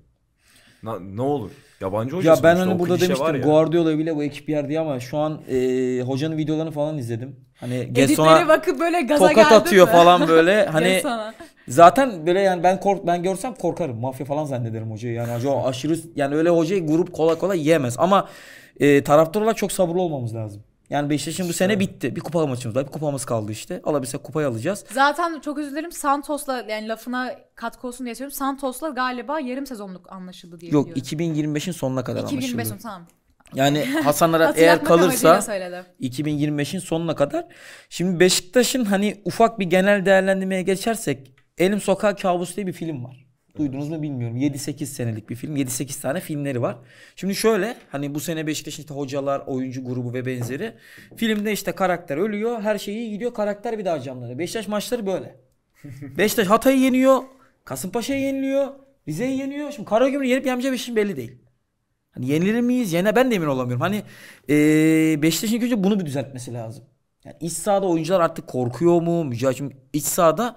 C: na- ne olur? Yabancı hoca
B: ya ben
C: sonuçta,
B: hani burada demiştim. Guardiola bile bu ekip yer diye ama şu an e, hocanın videolarını falan izledim. Hani Gesson'a
A: bakıp böyle gaza
B: tokat atıyor
A: mi?
B: falan böyle. (laughs) Hani zaten böyle yani ben kork ben görsem korkarım. Mafya falan zannederim hocayı. Yani hoca aşırı yani öyle hocayı grup kolay kolay yiyemez ama e, taraftar olarak çok sabırlı olmamız lazım. Yani Beşiktaş'ın bu sene bitti. Bir kupa maçımız var. Bir kupamız kaldı işte. Alabilsek kupayı alacağız.
A: Zaten çok özür dilerim Santos'la yani lafına katkı olsun diye söylüyorum. Santos'la galiba yarım sezonluk anlaşıldı diye
B: Yok
A: biliyorum.
B: 2025'in sonuna kadar
A: 2025
B: anlaşıldı.
A: tamam.
B: Yani (laughs) Hasan Arat eğer
A: Hatırlatmak amacıyla
B: kalırsa
A: söyledi.
B: 2025'in sonuna kadar. Şimdi Beşiktaş'ın hani ufak bir genel değerlendirmeye geçersek Elim Sokağı Kabus diye bir film var. Duydunuz mu bilmiyorum. 7-8 senelik bir film. 7-8 tane filmleri var. Şimdi şöyle hani bu sene Beşiktaş'ın işte hocalar, oyuncu grubu ve benzeri. Filmde işte karakter ölüyor. Her şey iyi gidiyor. Karakter bir daha canlanıyor. Beşiktaş maçları böyle. (laughs) Beşiktaş Hatay'ı yeniyor. Kasımpaşa'yı yeniliyor. Rize'yi yeniyor. Şimdi Karagümrük'ü yenip yenmeyeceği bir şey belli değil. Hani yenilir miyiz? Yine ben de emin olamıyorum. Hani eee Beşiktaş'ın önce bunu bir düzeltmesi lazım. Yani iç sahada oyuncular artık korkuyor mu? Şimdi iç sahada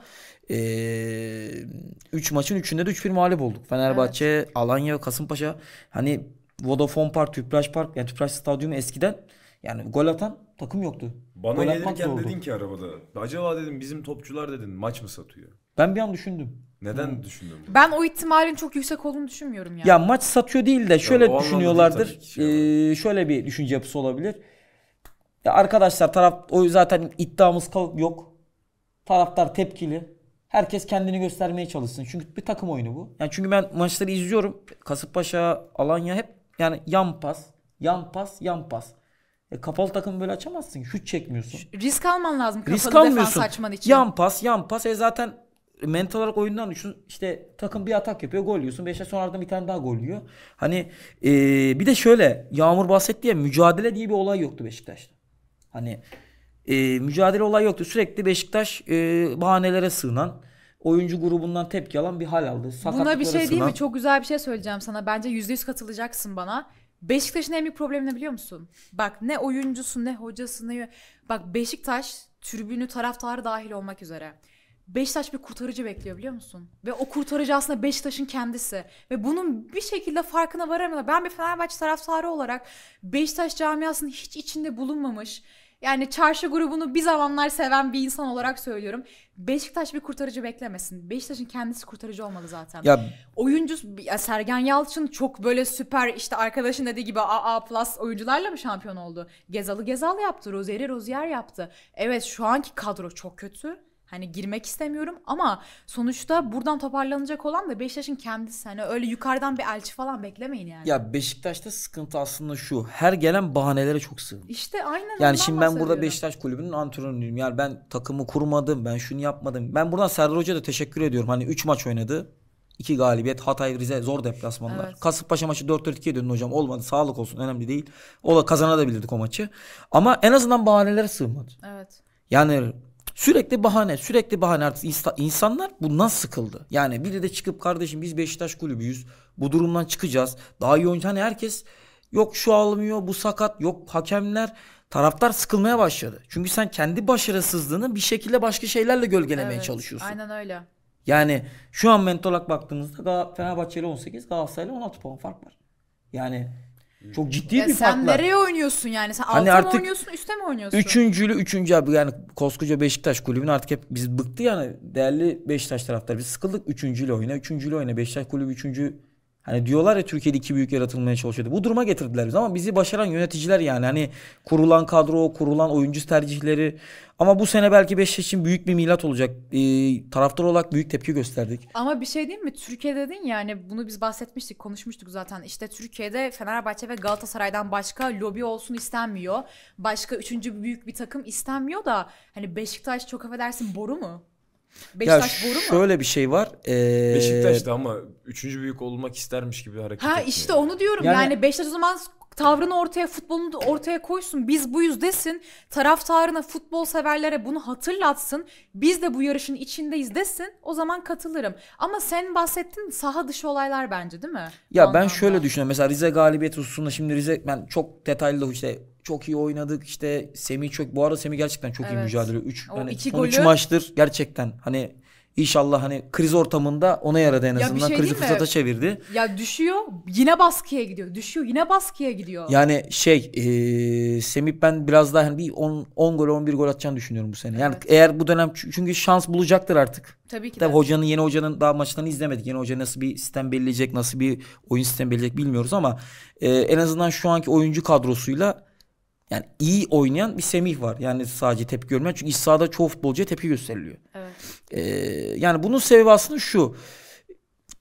B: 3 maçın 3'ünde de 3-1 mağlup olduk. Fenerbahçe, Alanya, Kasımpaşa hani Vodafone Park, Tüpraş Park yani Tüpraş Stadyumu eskiden yani gol atan takım yoktu.
C: Bana
B: Gol
C: gelirken dedin ki arabada. Acaba dedim bizim topçular dedin maç mı satıyor?
B: Ben bir an düşündüm.
C: Neden düşündün bunu?
A: Ben o ihtimalin çok yüksek olduğunu düşünmüyorum ya.
B: Ya maç satıyor değil de şöyle
C: değil
B: düşünüyorlardır.
C: şey
B: Ee, şöyle bir düşünce yapısı olabilir. Ya arkadaşlar taraf o zaten iddiamız yok. Taraftar tepkili. Herkes kendini göstermeye çalışsın. Çünkü bir takım oyunu bu. Yani çünkü ben maçları izliyorum. Kasımpaşa, Alanya hep yani yan pas, yan pas, yan pas. E, kapalı takım böyle açamazsın. Şut çekmiyorsun.
A: Risk alman lazım kapalı
B: Risk
A: defans
B: almıyorsun.
A: açman için.
B: Yan pas, yan pas. E zaten mental olarak oyundan düşün. İşte takım bir atak yapıyor, gol yiyorsun. Beşiktaş sonra ardından bir tane daha gol yiyor. Hani e, bir de şöyle Yağmur bahsetti ya mücadele diye bir olay yoktu Beşiktaş'ta. Hani e, mücadele olay yoktu. Sürekli Beşiktaş e, bahanelere sığınan oyuncu grubundan tepki alan bir hal aldı.
A: Buna bir şey değil mi? Çok güzel bir şey söyleyeceğim sana. Bence %100 katılacaksın bana. Beşiktaş'ın en büyük problemi ne biliyor musun? Bak ne oyuncusu ne hocası ne... Bak Beşiktaş tribünü taraftarı dahil olmak üzere. Beşiktaş bir kurtarıcı bekliyor biliyor musun? Ve o kurtarıcı aslında Beşiktaş'ın kendisi. Ve bunun bir şekilde farkına varamıyorlar. Ben bir Fenerbahçe taraftarı olarak Beşiktaş camiasının hiç içinde bulunmamış... Yani çarşı grubunu bir zamanlar seven bir insan olarak söylüyorum. Beşiktaş bir kurtarıcı beklemesin. Beşiktaş'ın kendisi kurtarıcı olmalı zaten.
B: Ya
A: Oyuncu ya Sergen Yalçın çok böyle süper işte arkadaşın dediği gibi AA plus oyuncularla mı şampiyon oldu? Gezal'ı Gezal yaptı. Rozier'i Rozier yaptı. Evet şu anki kadro çok kötü. Hani girmek istemiyorum ama sonuçta buradan toparlanacak olan da Beşiktaş'ın kendisi. Hani öyle yukarıdan bir elçi falan beklemeyin yani.
B: ya Beşiktaş'ta sıkıntı aslında şu. Her gelen bahanelere çok sığınıyor.
A: İşte aynen
B: Yani şimdi ben burada. Beşiktaş kulübünün antrenörüyüm. Yani ben takımı kurmadım. Ben şunu yapmadım. Ben buradan Serdar Hoca'ya da teşekkür ediyorum. Hani 3 maç oynadı. 2 galibiyet. Hatay, Rize zor deplasmanlar.
A: Evet.
B: Kasımpaşa maçı 4-4-2'ye döndü hocam. Olmadı. Sağlık olsun. Önemli değil. O da kazanabilirdik o maçı. Ama en azından bahanelere sığmadı.
A: Evet.
B: Yani sürekli bahane, sürekli bahane. Artık insanlar bundan sıkıldı. Yani biri de çıkıp kardeşim biz Beşiktaş kulübüyüz. Bu durumdan çıkacağız. Daha iyi oyuncu. Hani herkes yok şu almıyor, bu sakat, yok hakemler. Taraftar sıkılmaya başladı. Çünkü sen kendi başarısızlığını bir şekilde başka şeylerle gölgelemeye
A: evet.
B: çalışıyorsun.
A: Aynen öyle.
B: Yani şu an mental olarak baktığımızda Fenerbahçe ile 18, Galatasaray ile 16 puan fark var. Yani Çok ciddi
A: Ya
B: bir
A: sen
B: fark var.
A: nereye oynuyorsun yani? Sen
B: Hani
A: altta mı oynuyorsun, üstte mi oynuyorsun?
B: Üçüncülü üçüncü abi yani koskoca Beşiktaş kulübün artık hep biz bıktı yani değerli Beşiktaş taraftarı biz sıkıldık üçüncüyle oyna üçüncüyle oyna Beşiktaş kulübü üçüncü hani diyorlar ya Türkiye'de iki büyük yaratılmaya çalışıyordu. Bu duruma getirdiler biz ama bizi başaran yöneticiler yani hani kurulan kadro kurulan oyuncu tercihleri ama bu sene belki Beşiktaş için büyük bir milat olacak. Ee, taraftar olarak büyük tepki gösterdik.
A: Ama bir şey değil mi? Türkiye dedin yani bunu biz bahsetmiştik, konuşmuştuk zaten. İşte Türkiye'de Fenerbahçe ve Galatasaray'dan başka lobi olsun istenmiyor. Başka üçüncü büyük bir takım istenmiyor da hani Beşiktaş çok affedersin boru mu?
B: Ya
A: Beşiktaş boru mu?
B: şöyle bir şey var. Ee,
C: Beşiktaş da ama üçüncü büyük olmak istermiş gibi hareket
A: Ha
C: etmiyor.
A: işte onu diyorum.
B: Yani-
A: Yani, Beşiktaş o zaman tavrını ortaya, futbolunu ortaya koysun. Biz buyuz desin. Taraftarına, futbol severlere bunu hatırlatsın. Biz de bu yarışın içindeyiz desin. O zaman katılırım. Ama sen bahsettin saha dışı olaylar bence değil mi?
B: Ya
A: Bu
B: ben
A: anlamda.
B: şöyle düşünüyorum. Mesela Rize galibiyet hususunda şimdi Rize ben çok detaylı işte çok iyi oynadık işte Semih çok bu arada Semih gerçekten çok iyi
A: Evet.
B: mücadele. 3
A: O
B: hani
A: iki
B: son üç
A: golü-
B: maçtır gerçekten hani inşallah hani kriz ortamında ona yaradı en azından.
A: şey
B: Krizi fırsata çevirdi.
A: Ya düşüyor yine baskıya gidiyor. Düşüyor yine baskıya gidiyor.
B: Yani şey eee Semih ben biraz daha hani bir 10 10 gol 11 gol atacağını düşünüyorum bu sene. Yani
A: Evet.
B: eğer bu dönem çünkü şans bulacaktır artık.
A: Tabii ki de.
B: Tabii hocanın yeni hocanın daha maçlarını izlemedik. Yeni hoca nasıl bir sistem belirleyecek, nasıl bir oyun sistemi belirleyecek bilmiyoruz ama e, en azından şu anki oyuncu kadrosuyla yani iyi oynayan bir Semih var. Yani sadece tepki görmeyen. Çünkü iç sahada çoğu futbolcuya tepki gösteriliyor.
A: Evet.
B: E, yani bunun sebebi aslında şu.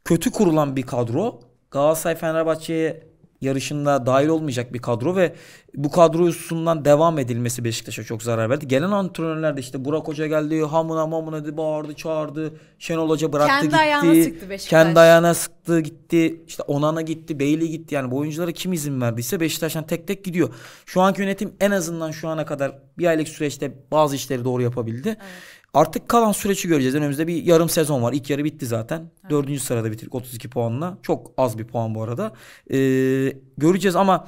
B: Kötü kurulan bir kadro. Galatasaray Fenerbahçe'ye yarışında dahil olmayacak bir kadro ve bu kadro hususundan devam edilmesi Beşiktaş'a çok zarar verdi. Gelen antrenörler de işte Burak Hoca geldi, hamına mamına dedi, bağırdı, çağırdı. Şenol Hoca bıraktı
A: Kendi
B: gitti.
A: ayağına sıktı Beşiktaş.
B: Kendi ayağına sıktı gitti. İşte Onana gitti, Bailey gitti. Yani bu oyunculara kim izin verdiyse Beşiktaş'tan tek tek gidiyor. Şu anki yönetim en azından şu ana kadar bir aylık süreçte bazı işleri doğru yapabildi. Artık kalan süreci göreceğiz. Önümüzde bir yarım sezon var. İlk yarı bitti zaten. Dördüncü sırada bitirdik 32 puanla. Çok az bir puan bu arada. Ee, göreceğiz ama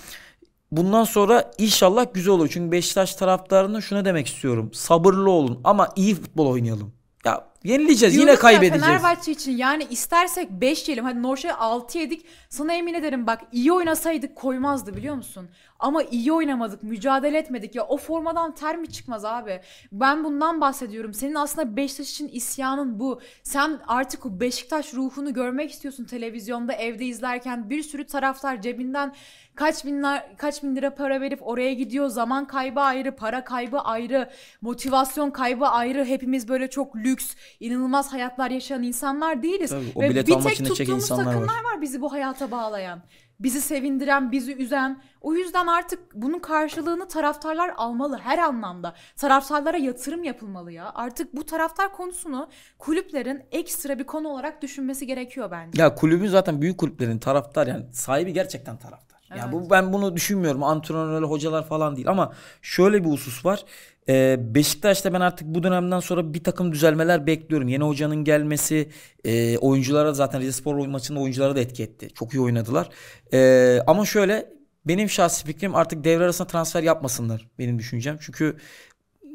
B: bundan sonra inşallah güzel olur. Çünkü Beşiktaş taraftarına şunu demek istiyorum. Sabırlı olun ama iyi futbol oynayalım. Ya yenileceğiz
A: Diyorum
B: yine
A: ya,
B: kaybedeceğiz.
A: Fenerbahçe için yani istersek 5 yiyelim. Hadi Norşa'ya 6 yedik. Sana emin ederim bak iyi oynasaydık koymazdı biliyor musun? Ama iyi oynamadık, mücadele etmedik. Ya o formadan ter mi çıkmaz abi? Ben bundan bahsediyorum. Senin aslında Beşiktaş için isyanın bu. Sen artık o Beşiktaş ruhunu görmek istiyorsun televizyonda, evde izlerken. Bir sürü taraftar cebinden kaç binler kaç bin lira para verip oraya gidiyor. Zaman kaybı ayrı, para kaybı ayrı, motivasyon kaybı ayrı. Hepimiz böyle çok lüks, inanılmaz hayatlar yaşayan insanlar değiliz.
B: Tabii, o
A: Ve
B: bilet
A: bir tek tuttuğumuz
B: insanlar var.
A: takımlar var bizi bu hayata bağlayan. Bizi sevindiren, bizi üzen. O yüzden artık bunun karşılığını taraftarlar almalı her anlamda. Taraftarlara yatırım yapılmalı ya. Artık bu taraftar konusunu kulüplerin ekstra bir konu olarak düşünmesi gerekiyor bence.
B: Ya kulübün zaten büyük kulüplerin taraftar yani sahibi gerçekten taraftar. Yani bu ben bunu düşünmüyorum. Antrenörler, hocalar falan değil ama şöyle bir husus var. Ee, Beşiktaş'ta ben artık bu dönemden sonra bir takım düzelmeler bekliyorum. Yeni hocanın gelmesi e, oyunculara zaten Rizespor maçında oyunculara da etki etti. Çok iyi oynadılar. Ee, ama şöyle benim şahsi fikrim artık devre arasında transfer yapmasınlar benim düşüncem. Çünkü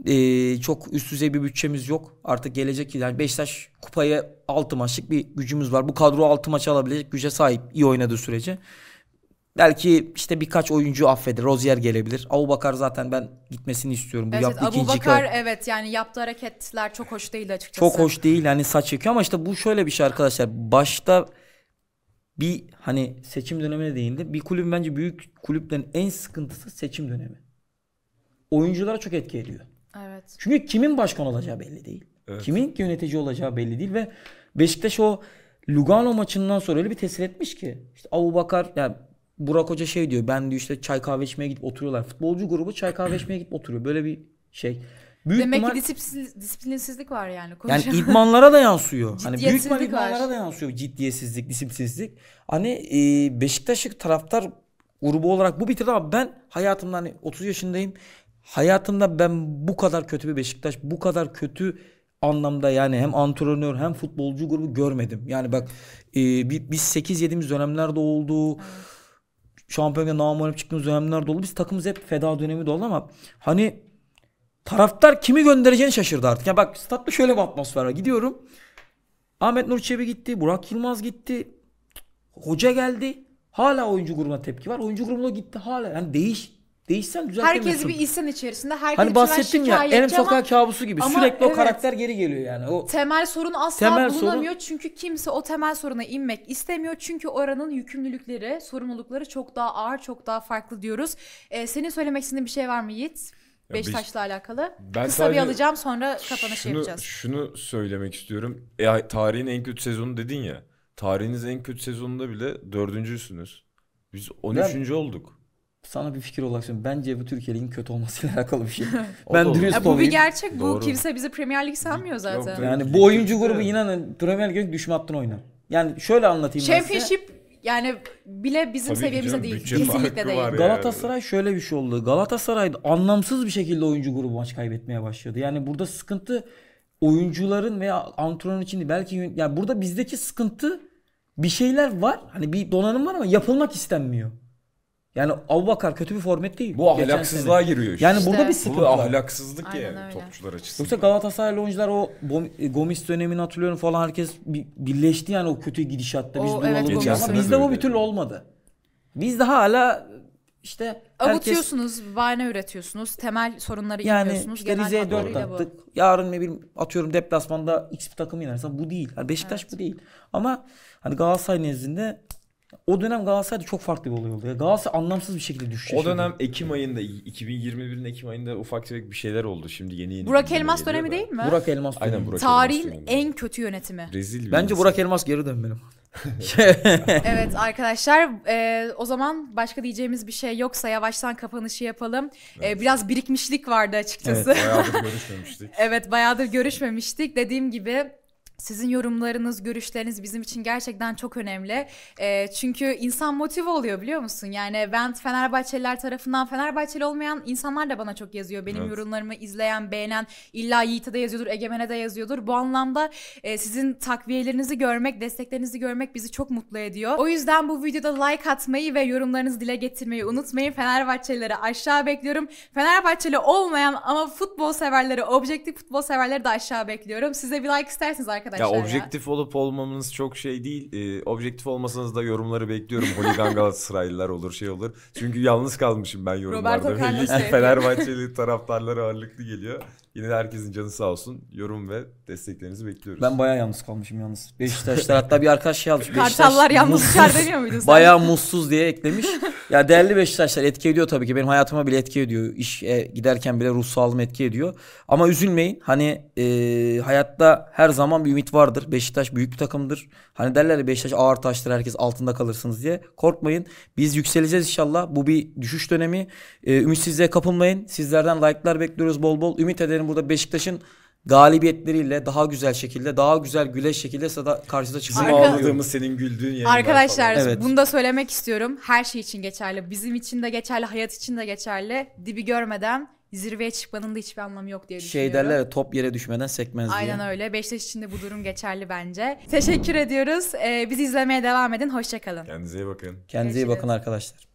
B: e, çok üst düzey bir bütçemiz yok. Artık gelecek yani Beşiktaş kupaya 6 maçlık bir gücümüz var. Bu kadro 6 maç alabilecek güce sahip iyi oynadığı sürece. Belki işte birkaç oyuncu affeder. Rozier gelebilir. Bakar zaten ben gitmesini istiyorum. Bu
A: Evet,
B: yaptığı
A: Abu
B: ikinci
A: Bakar
B: kar-
A: evet yani yaptığı hareketler çok hoş değil açıkçası.
B: çok hoş değil yani saç çekiyor ama işte bu şöyle bir şey arkadaşlar. Başta bir hani seçim dönemine değindi. Bir kulübün bence büyük kulüplerin en sıkıntısı seçim dönemi. Oyunculara çok etki ediyor.
A: Evet.
B: Çünkü kimin başkan olacağı belli değil.
C: Evet.
B: Kimin yönetici olacağı belli değil ve Beşiktaş o Lugano maçından sonra öyle bir tesir etmiş ki. İşte Abu Bakar yani Burak Hoca şey diyor ben diyor işte çay kahve içmeye gidip oturuyorlar. Futbolcu grubu çay kahve (clears throat) içmeye gidip oturuyor. Böyle bir şey. Büyük
A: Demek
B: ihtimal-
A: ki disiplin, disiplinsizlik var yani.
B: yani
A: Konuşalım.
B: idmanlara da yansıyor. Hani büyük ihtimal
A: var.
B: idmanlara da yansıyor. Ciddiyetsizlik, disiplinsizlik. Hani e, Beşiktaş'ı taraftar grubu olarak bu bitirdi ama ben hayatımda hani 30 yaşındayım. Hayatımda ben bu kadar kötü bir Beşiktaş, bu kadar kötü anlamda yani hem antrenör hem futbolcu grubu görmedim. Yani bak e, bi- biz 8 yediğimiz dönemlerde oldu. Şampiyonluğa namulanıp çıktığımız dönemlerde oldu. Biz takımımız hep feda dönemi de oldu ama hani taraftar kimi göndereceğini şaşırdı artık. Ya bak statta şöyle bir atmosfer var. Gidiyorum. Ahmet Nur Çebi gitti. Burak Yılmaz gitti. Hoca geldi. Hala oyuncu grubuna tepki var. Oyuncu grubuna gitti hala. Yani değiş değişsen düzeltemiyorsun.
A: Herkes bir isyan içerisinde. Herkes
B: Hani bahsettim ya
A: ama
B: Sokak kabusu gibi
A: ama
B: sürekli o
A: evet.
B: karakter geri geliyor yani. O
A: temel sorun asla
B: Temel sorun-
A: bulunamıyor. Çünkü kimse o temel soruna inmek istemiyor. Çünkü oranın yükümlülükleri, sorumlulukları çok daha ağır, çok daha farklı diyoruz. Ee, senin söylemek istediğin bir şey var mı Yiğit? Beşiktaş'la alakalı.
C: Ben
A: Kısa bir alacağım sonra kapanış
C: şunu,
A: yapacağız.
C: Şunu söylemek istiyorum. E, tarihin en kötü sezonu dedin ya. Tarihiniz en kötü sezonunda bile dördüncüsünüz. Biz 13. olduk.
B: Sana bir fikir olarak söyleyeyim. Bence bu Türkiye Ligi'nin kötü olmasıyla (laughs) alakalı bir şey. (laughs) Ben dürüst
A: Ya bu bir
B: olayım.
A: gerçek. Bu
C: Doğru.
A: kimse bizi Premier Lig sanmıyor zaten.
C: Yok,
B: Yani bu oyuncu grubu inanın Premier Lig'in düşme hattına oynar. Yani şöyle anlatayım ben size.
A: Championship yani bile bizim
C: Tabii canım,
A: değil. Kesinlikle değil.
C: var ya.
B: Galatasaray şöyle bir şey oldu. Galatasaray anlamsız bir şekilde oyuncu grubu maç kaybetmeye başladı. Yani burada sıkıntı oyuncuların veya antrenörün için değil. Belki yani burada bizdeki sıkıntı bir şeyler var. Hani bir donanım var ama yapılmak istenmiyor. Yani Abubakar kötü bir forvet değil.
C: Bu ahlaksızlığa
B: sene.
C: giriyor işte.
B: Yani
A: İşte.
B: burada bir
A: Bu
B: sıkıntı
C: Bu ahlaksızlık
A: Aynen
C: ya
A: öyle.
C: topçular açısından.
B: Yoksa Galatasaraylı oyuncular o Gomis dönemini hatırlıyorum falan herkes bir birleşti yani o kötü gidişatta biz
A: O, evet.
C: Geçen
B: Ama bizde
C: de
B: o bir türlü olmadı. Bizde hala işte herkes
A: Avutuyorsunuz, bahane üretiyorsunuz, temel sorunları
B: yani
A: inmiyorsunuz.
B: işte
A: Genel
B: Rize'ye 4
A: hatlarıyla bu.
B: attık. Yarın ne bileyim atıyorum deplasmanda X bir takım yenersen bu değil. Yani Beşiktaş bu değil. Ama hani Galatasaray nezdinde o dönem Galatasaray'da çok farklı bir olay oldu. Ya Galatasaray anlamsız bir şekilde düşüş
C: O dönem Ekim ayında 2021'in Ekim ayında ufak tefek bir şeyler oldu. Şimdi yeni yeni
A: Burak Elmas dönemi
C: da.
A: değil mi?
B: Burak Elmas
C: Aynen
B: dönemi.
C: Burak
A: Tarihin
C: Elmas dönemi.
A: en kötü yönetimi.
C: Rezil bir
B: Bence
C: insan.
B: Burak Elmas geri dönmeli. (laughs) (laughs)
A: evet arkadaşlar e, o zaman başka diyeceğimiz bir şey yoksa yavaştan kapanışı yapalım. E, biraz birikmişlik vardı açıkçası. Evet.
C: Bayağıdır görüşmemiştik. (laughs)
A: bayağıdır görüşmemiştik. Dediğim gibi sizin yorumlarınız, görüşleriniz bizim için gerçekten çok önemli. E, çünkü insan motive oluyor biliyor musun? Yani ben Fenerbahçeliler tarafından Fenerbahçeli olmayan insanlar da bana çok yazıyor. Benim
C: Evet.
A: yorumlarımı izleyen, beğenen illa Yiğit'e de yazıyordur, Egemen'e de yazıyordur. Bu anlamda e, sizin takviyelerinizi görmek, desteklerinizi görmek bizi çok mutlu ediyor. O yüzden bu videoda like atmayı ve yorumlarınızı dile getirmeyi unutmayın. Fenerbahçelileri aşağı bekliyorum. Fenerbahçeli olmayan ama futbol severleri, objektif futbol severleri de aşağı bekliyorum. Size bir like isterseniz arkadaşlar
C: Ya objektif olup olmamanız çok şey değil. Ee, objektif olmasanız da yorumları bekliyorum. Holigan (laughs) Galatasaraylılar olur şey olur. Çünkü yalnız kalmışım ben yorumlarda.
A: Roberto Carlos.
C: Fenerbahçeli taraftarları ağırlıklı geliyor. Yine de herkesin canı sağ olsun. Yorum ve desteklerinizi bekliyoruz.
B: Ben bayağı yalnız kalmışım yalnız. Beşiktaşlar hatta bir arkadaş şey. Beşiktaş
A: Kartallar yalnız uçar demiyor muydun sen? (laughs)
B: Bayağı mutsuz diye eklemiş. ya değerli Beşiktaşlar etki ediyor tabii ki. Benim hayatıma bile etki ediyor. İşe giderken bile ruh sağlığıma etki ediyor. Ama üzülmeyin. Hani e, hayatta her zaman bir ümit vardır. Beşiktaş büyük bir takımdır. Hani derler ya Beşiktaş ağır taştır herkes altında kalırsınız diye. Korkmayın. Biz yükseleceğiz inşallah. Bu bir düşüş dönemi. E, ümitsizliğe kapılmayın. Sizlerden like'lar bekliyoruz bol bol. Ümit ederim burada Beşiktaş'ın galibiyetleriyle daha güzel şekilde, daha güzel güleş şekilde sada karşıda çıkmayı
A: Arka-
C: ağladığımız senin güldüğün yayınlar
A: Arkadaşlar
C: falan.
B: Evet.
A: bunu da söylemek istiyorum. Her şey için geçerli. Bizim için de geçerli, hayat için de geçerli. Dibi görmeden zirveye çıkmanın da hiçbir anlamı yok diye düşünüyorum.
B: Şey derler top yere düşmeden sekmez diye.
A: Aynen öyle. Beşiktaş için de bu durum geçerli bence. Teşekkür ediyoruz. Ee, bizi izlemeye devam edin. Hoşçakalın.
C: Kendinize iyi bakın.
B: Kendinize iyi bakın arkadaşlar.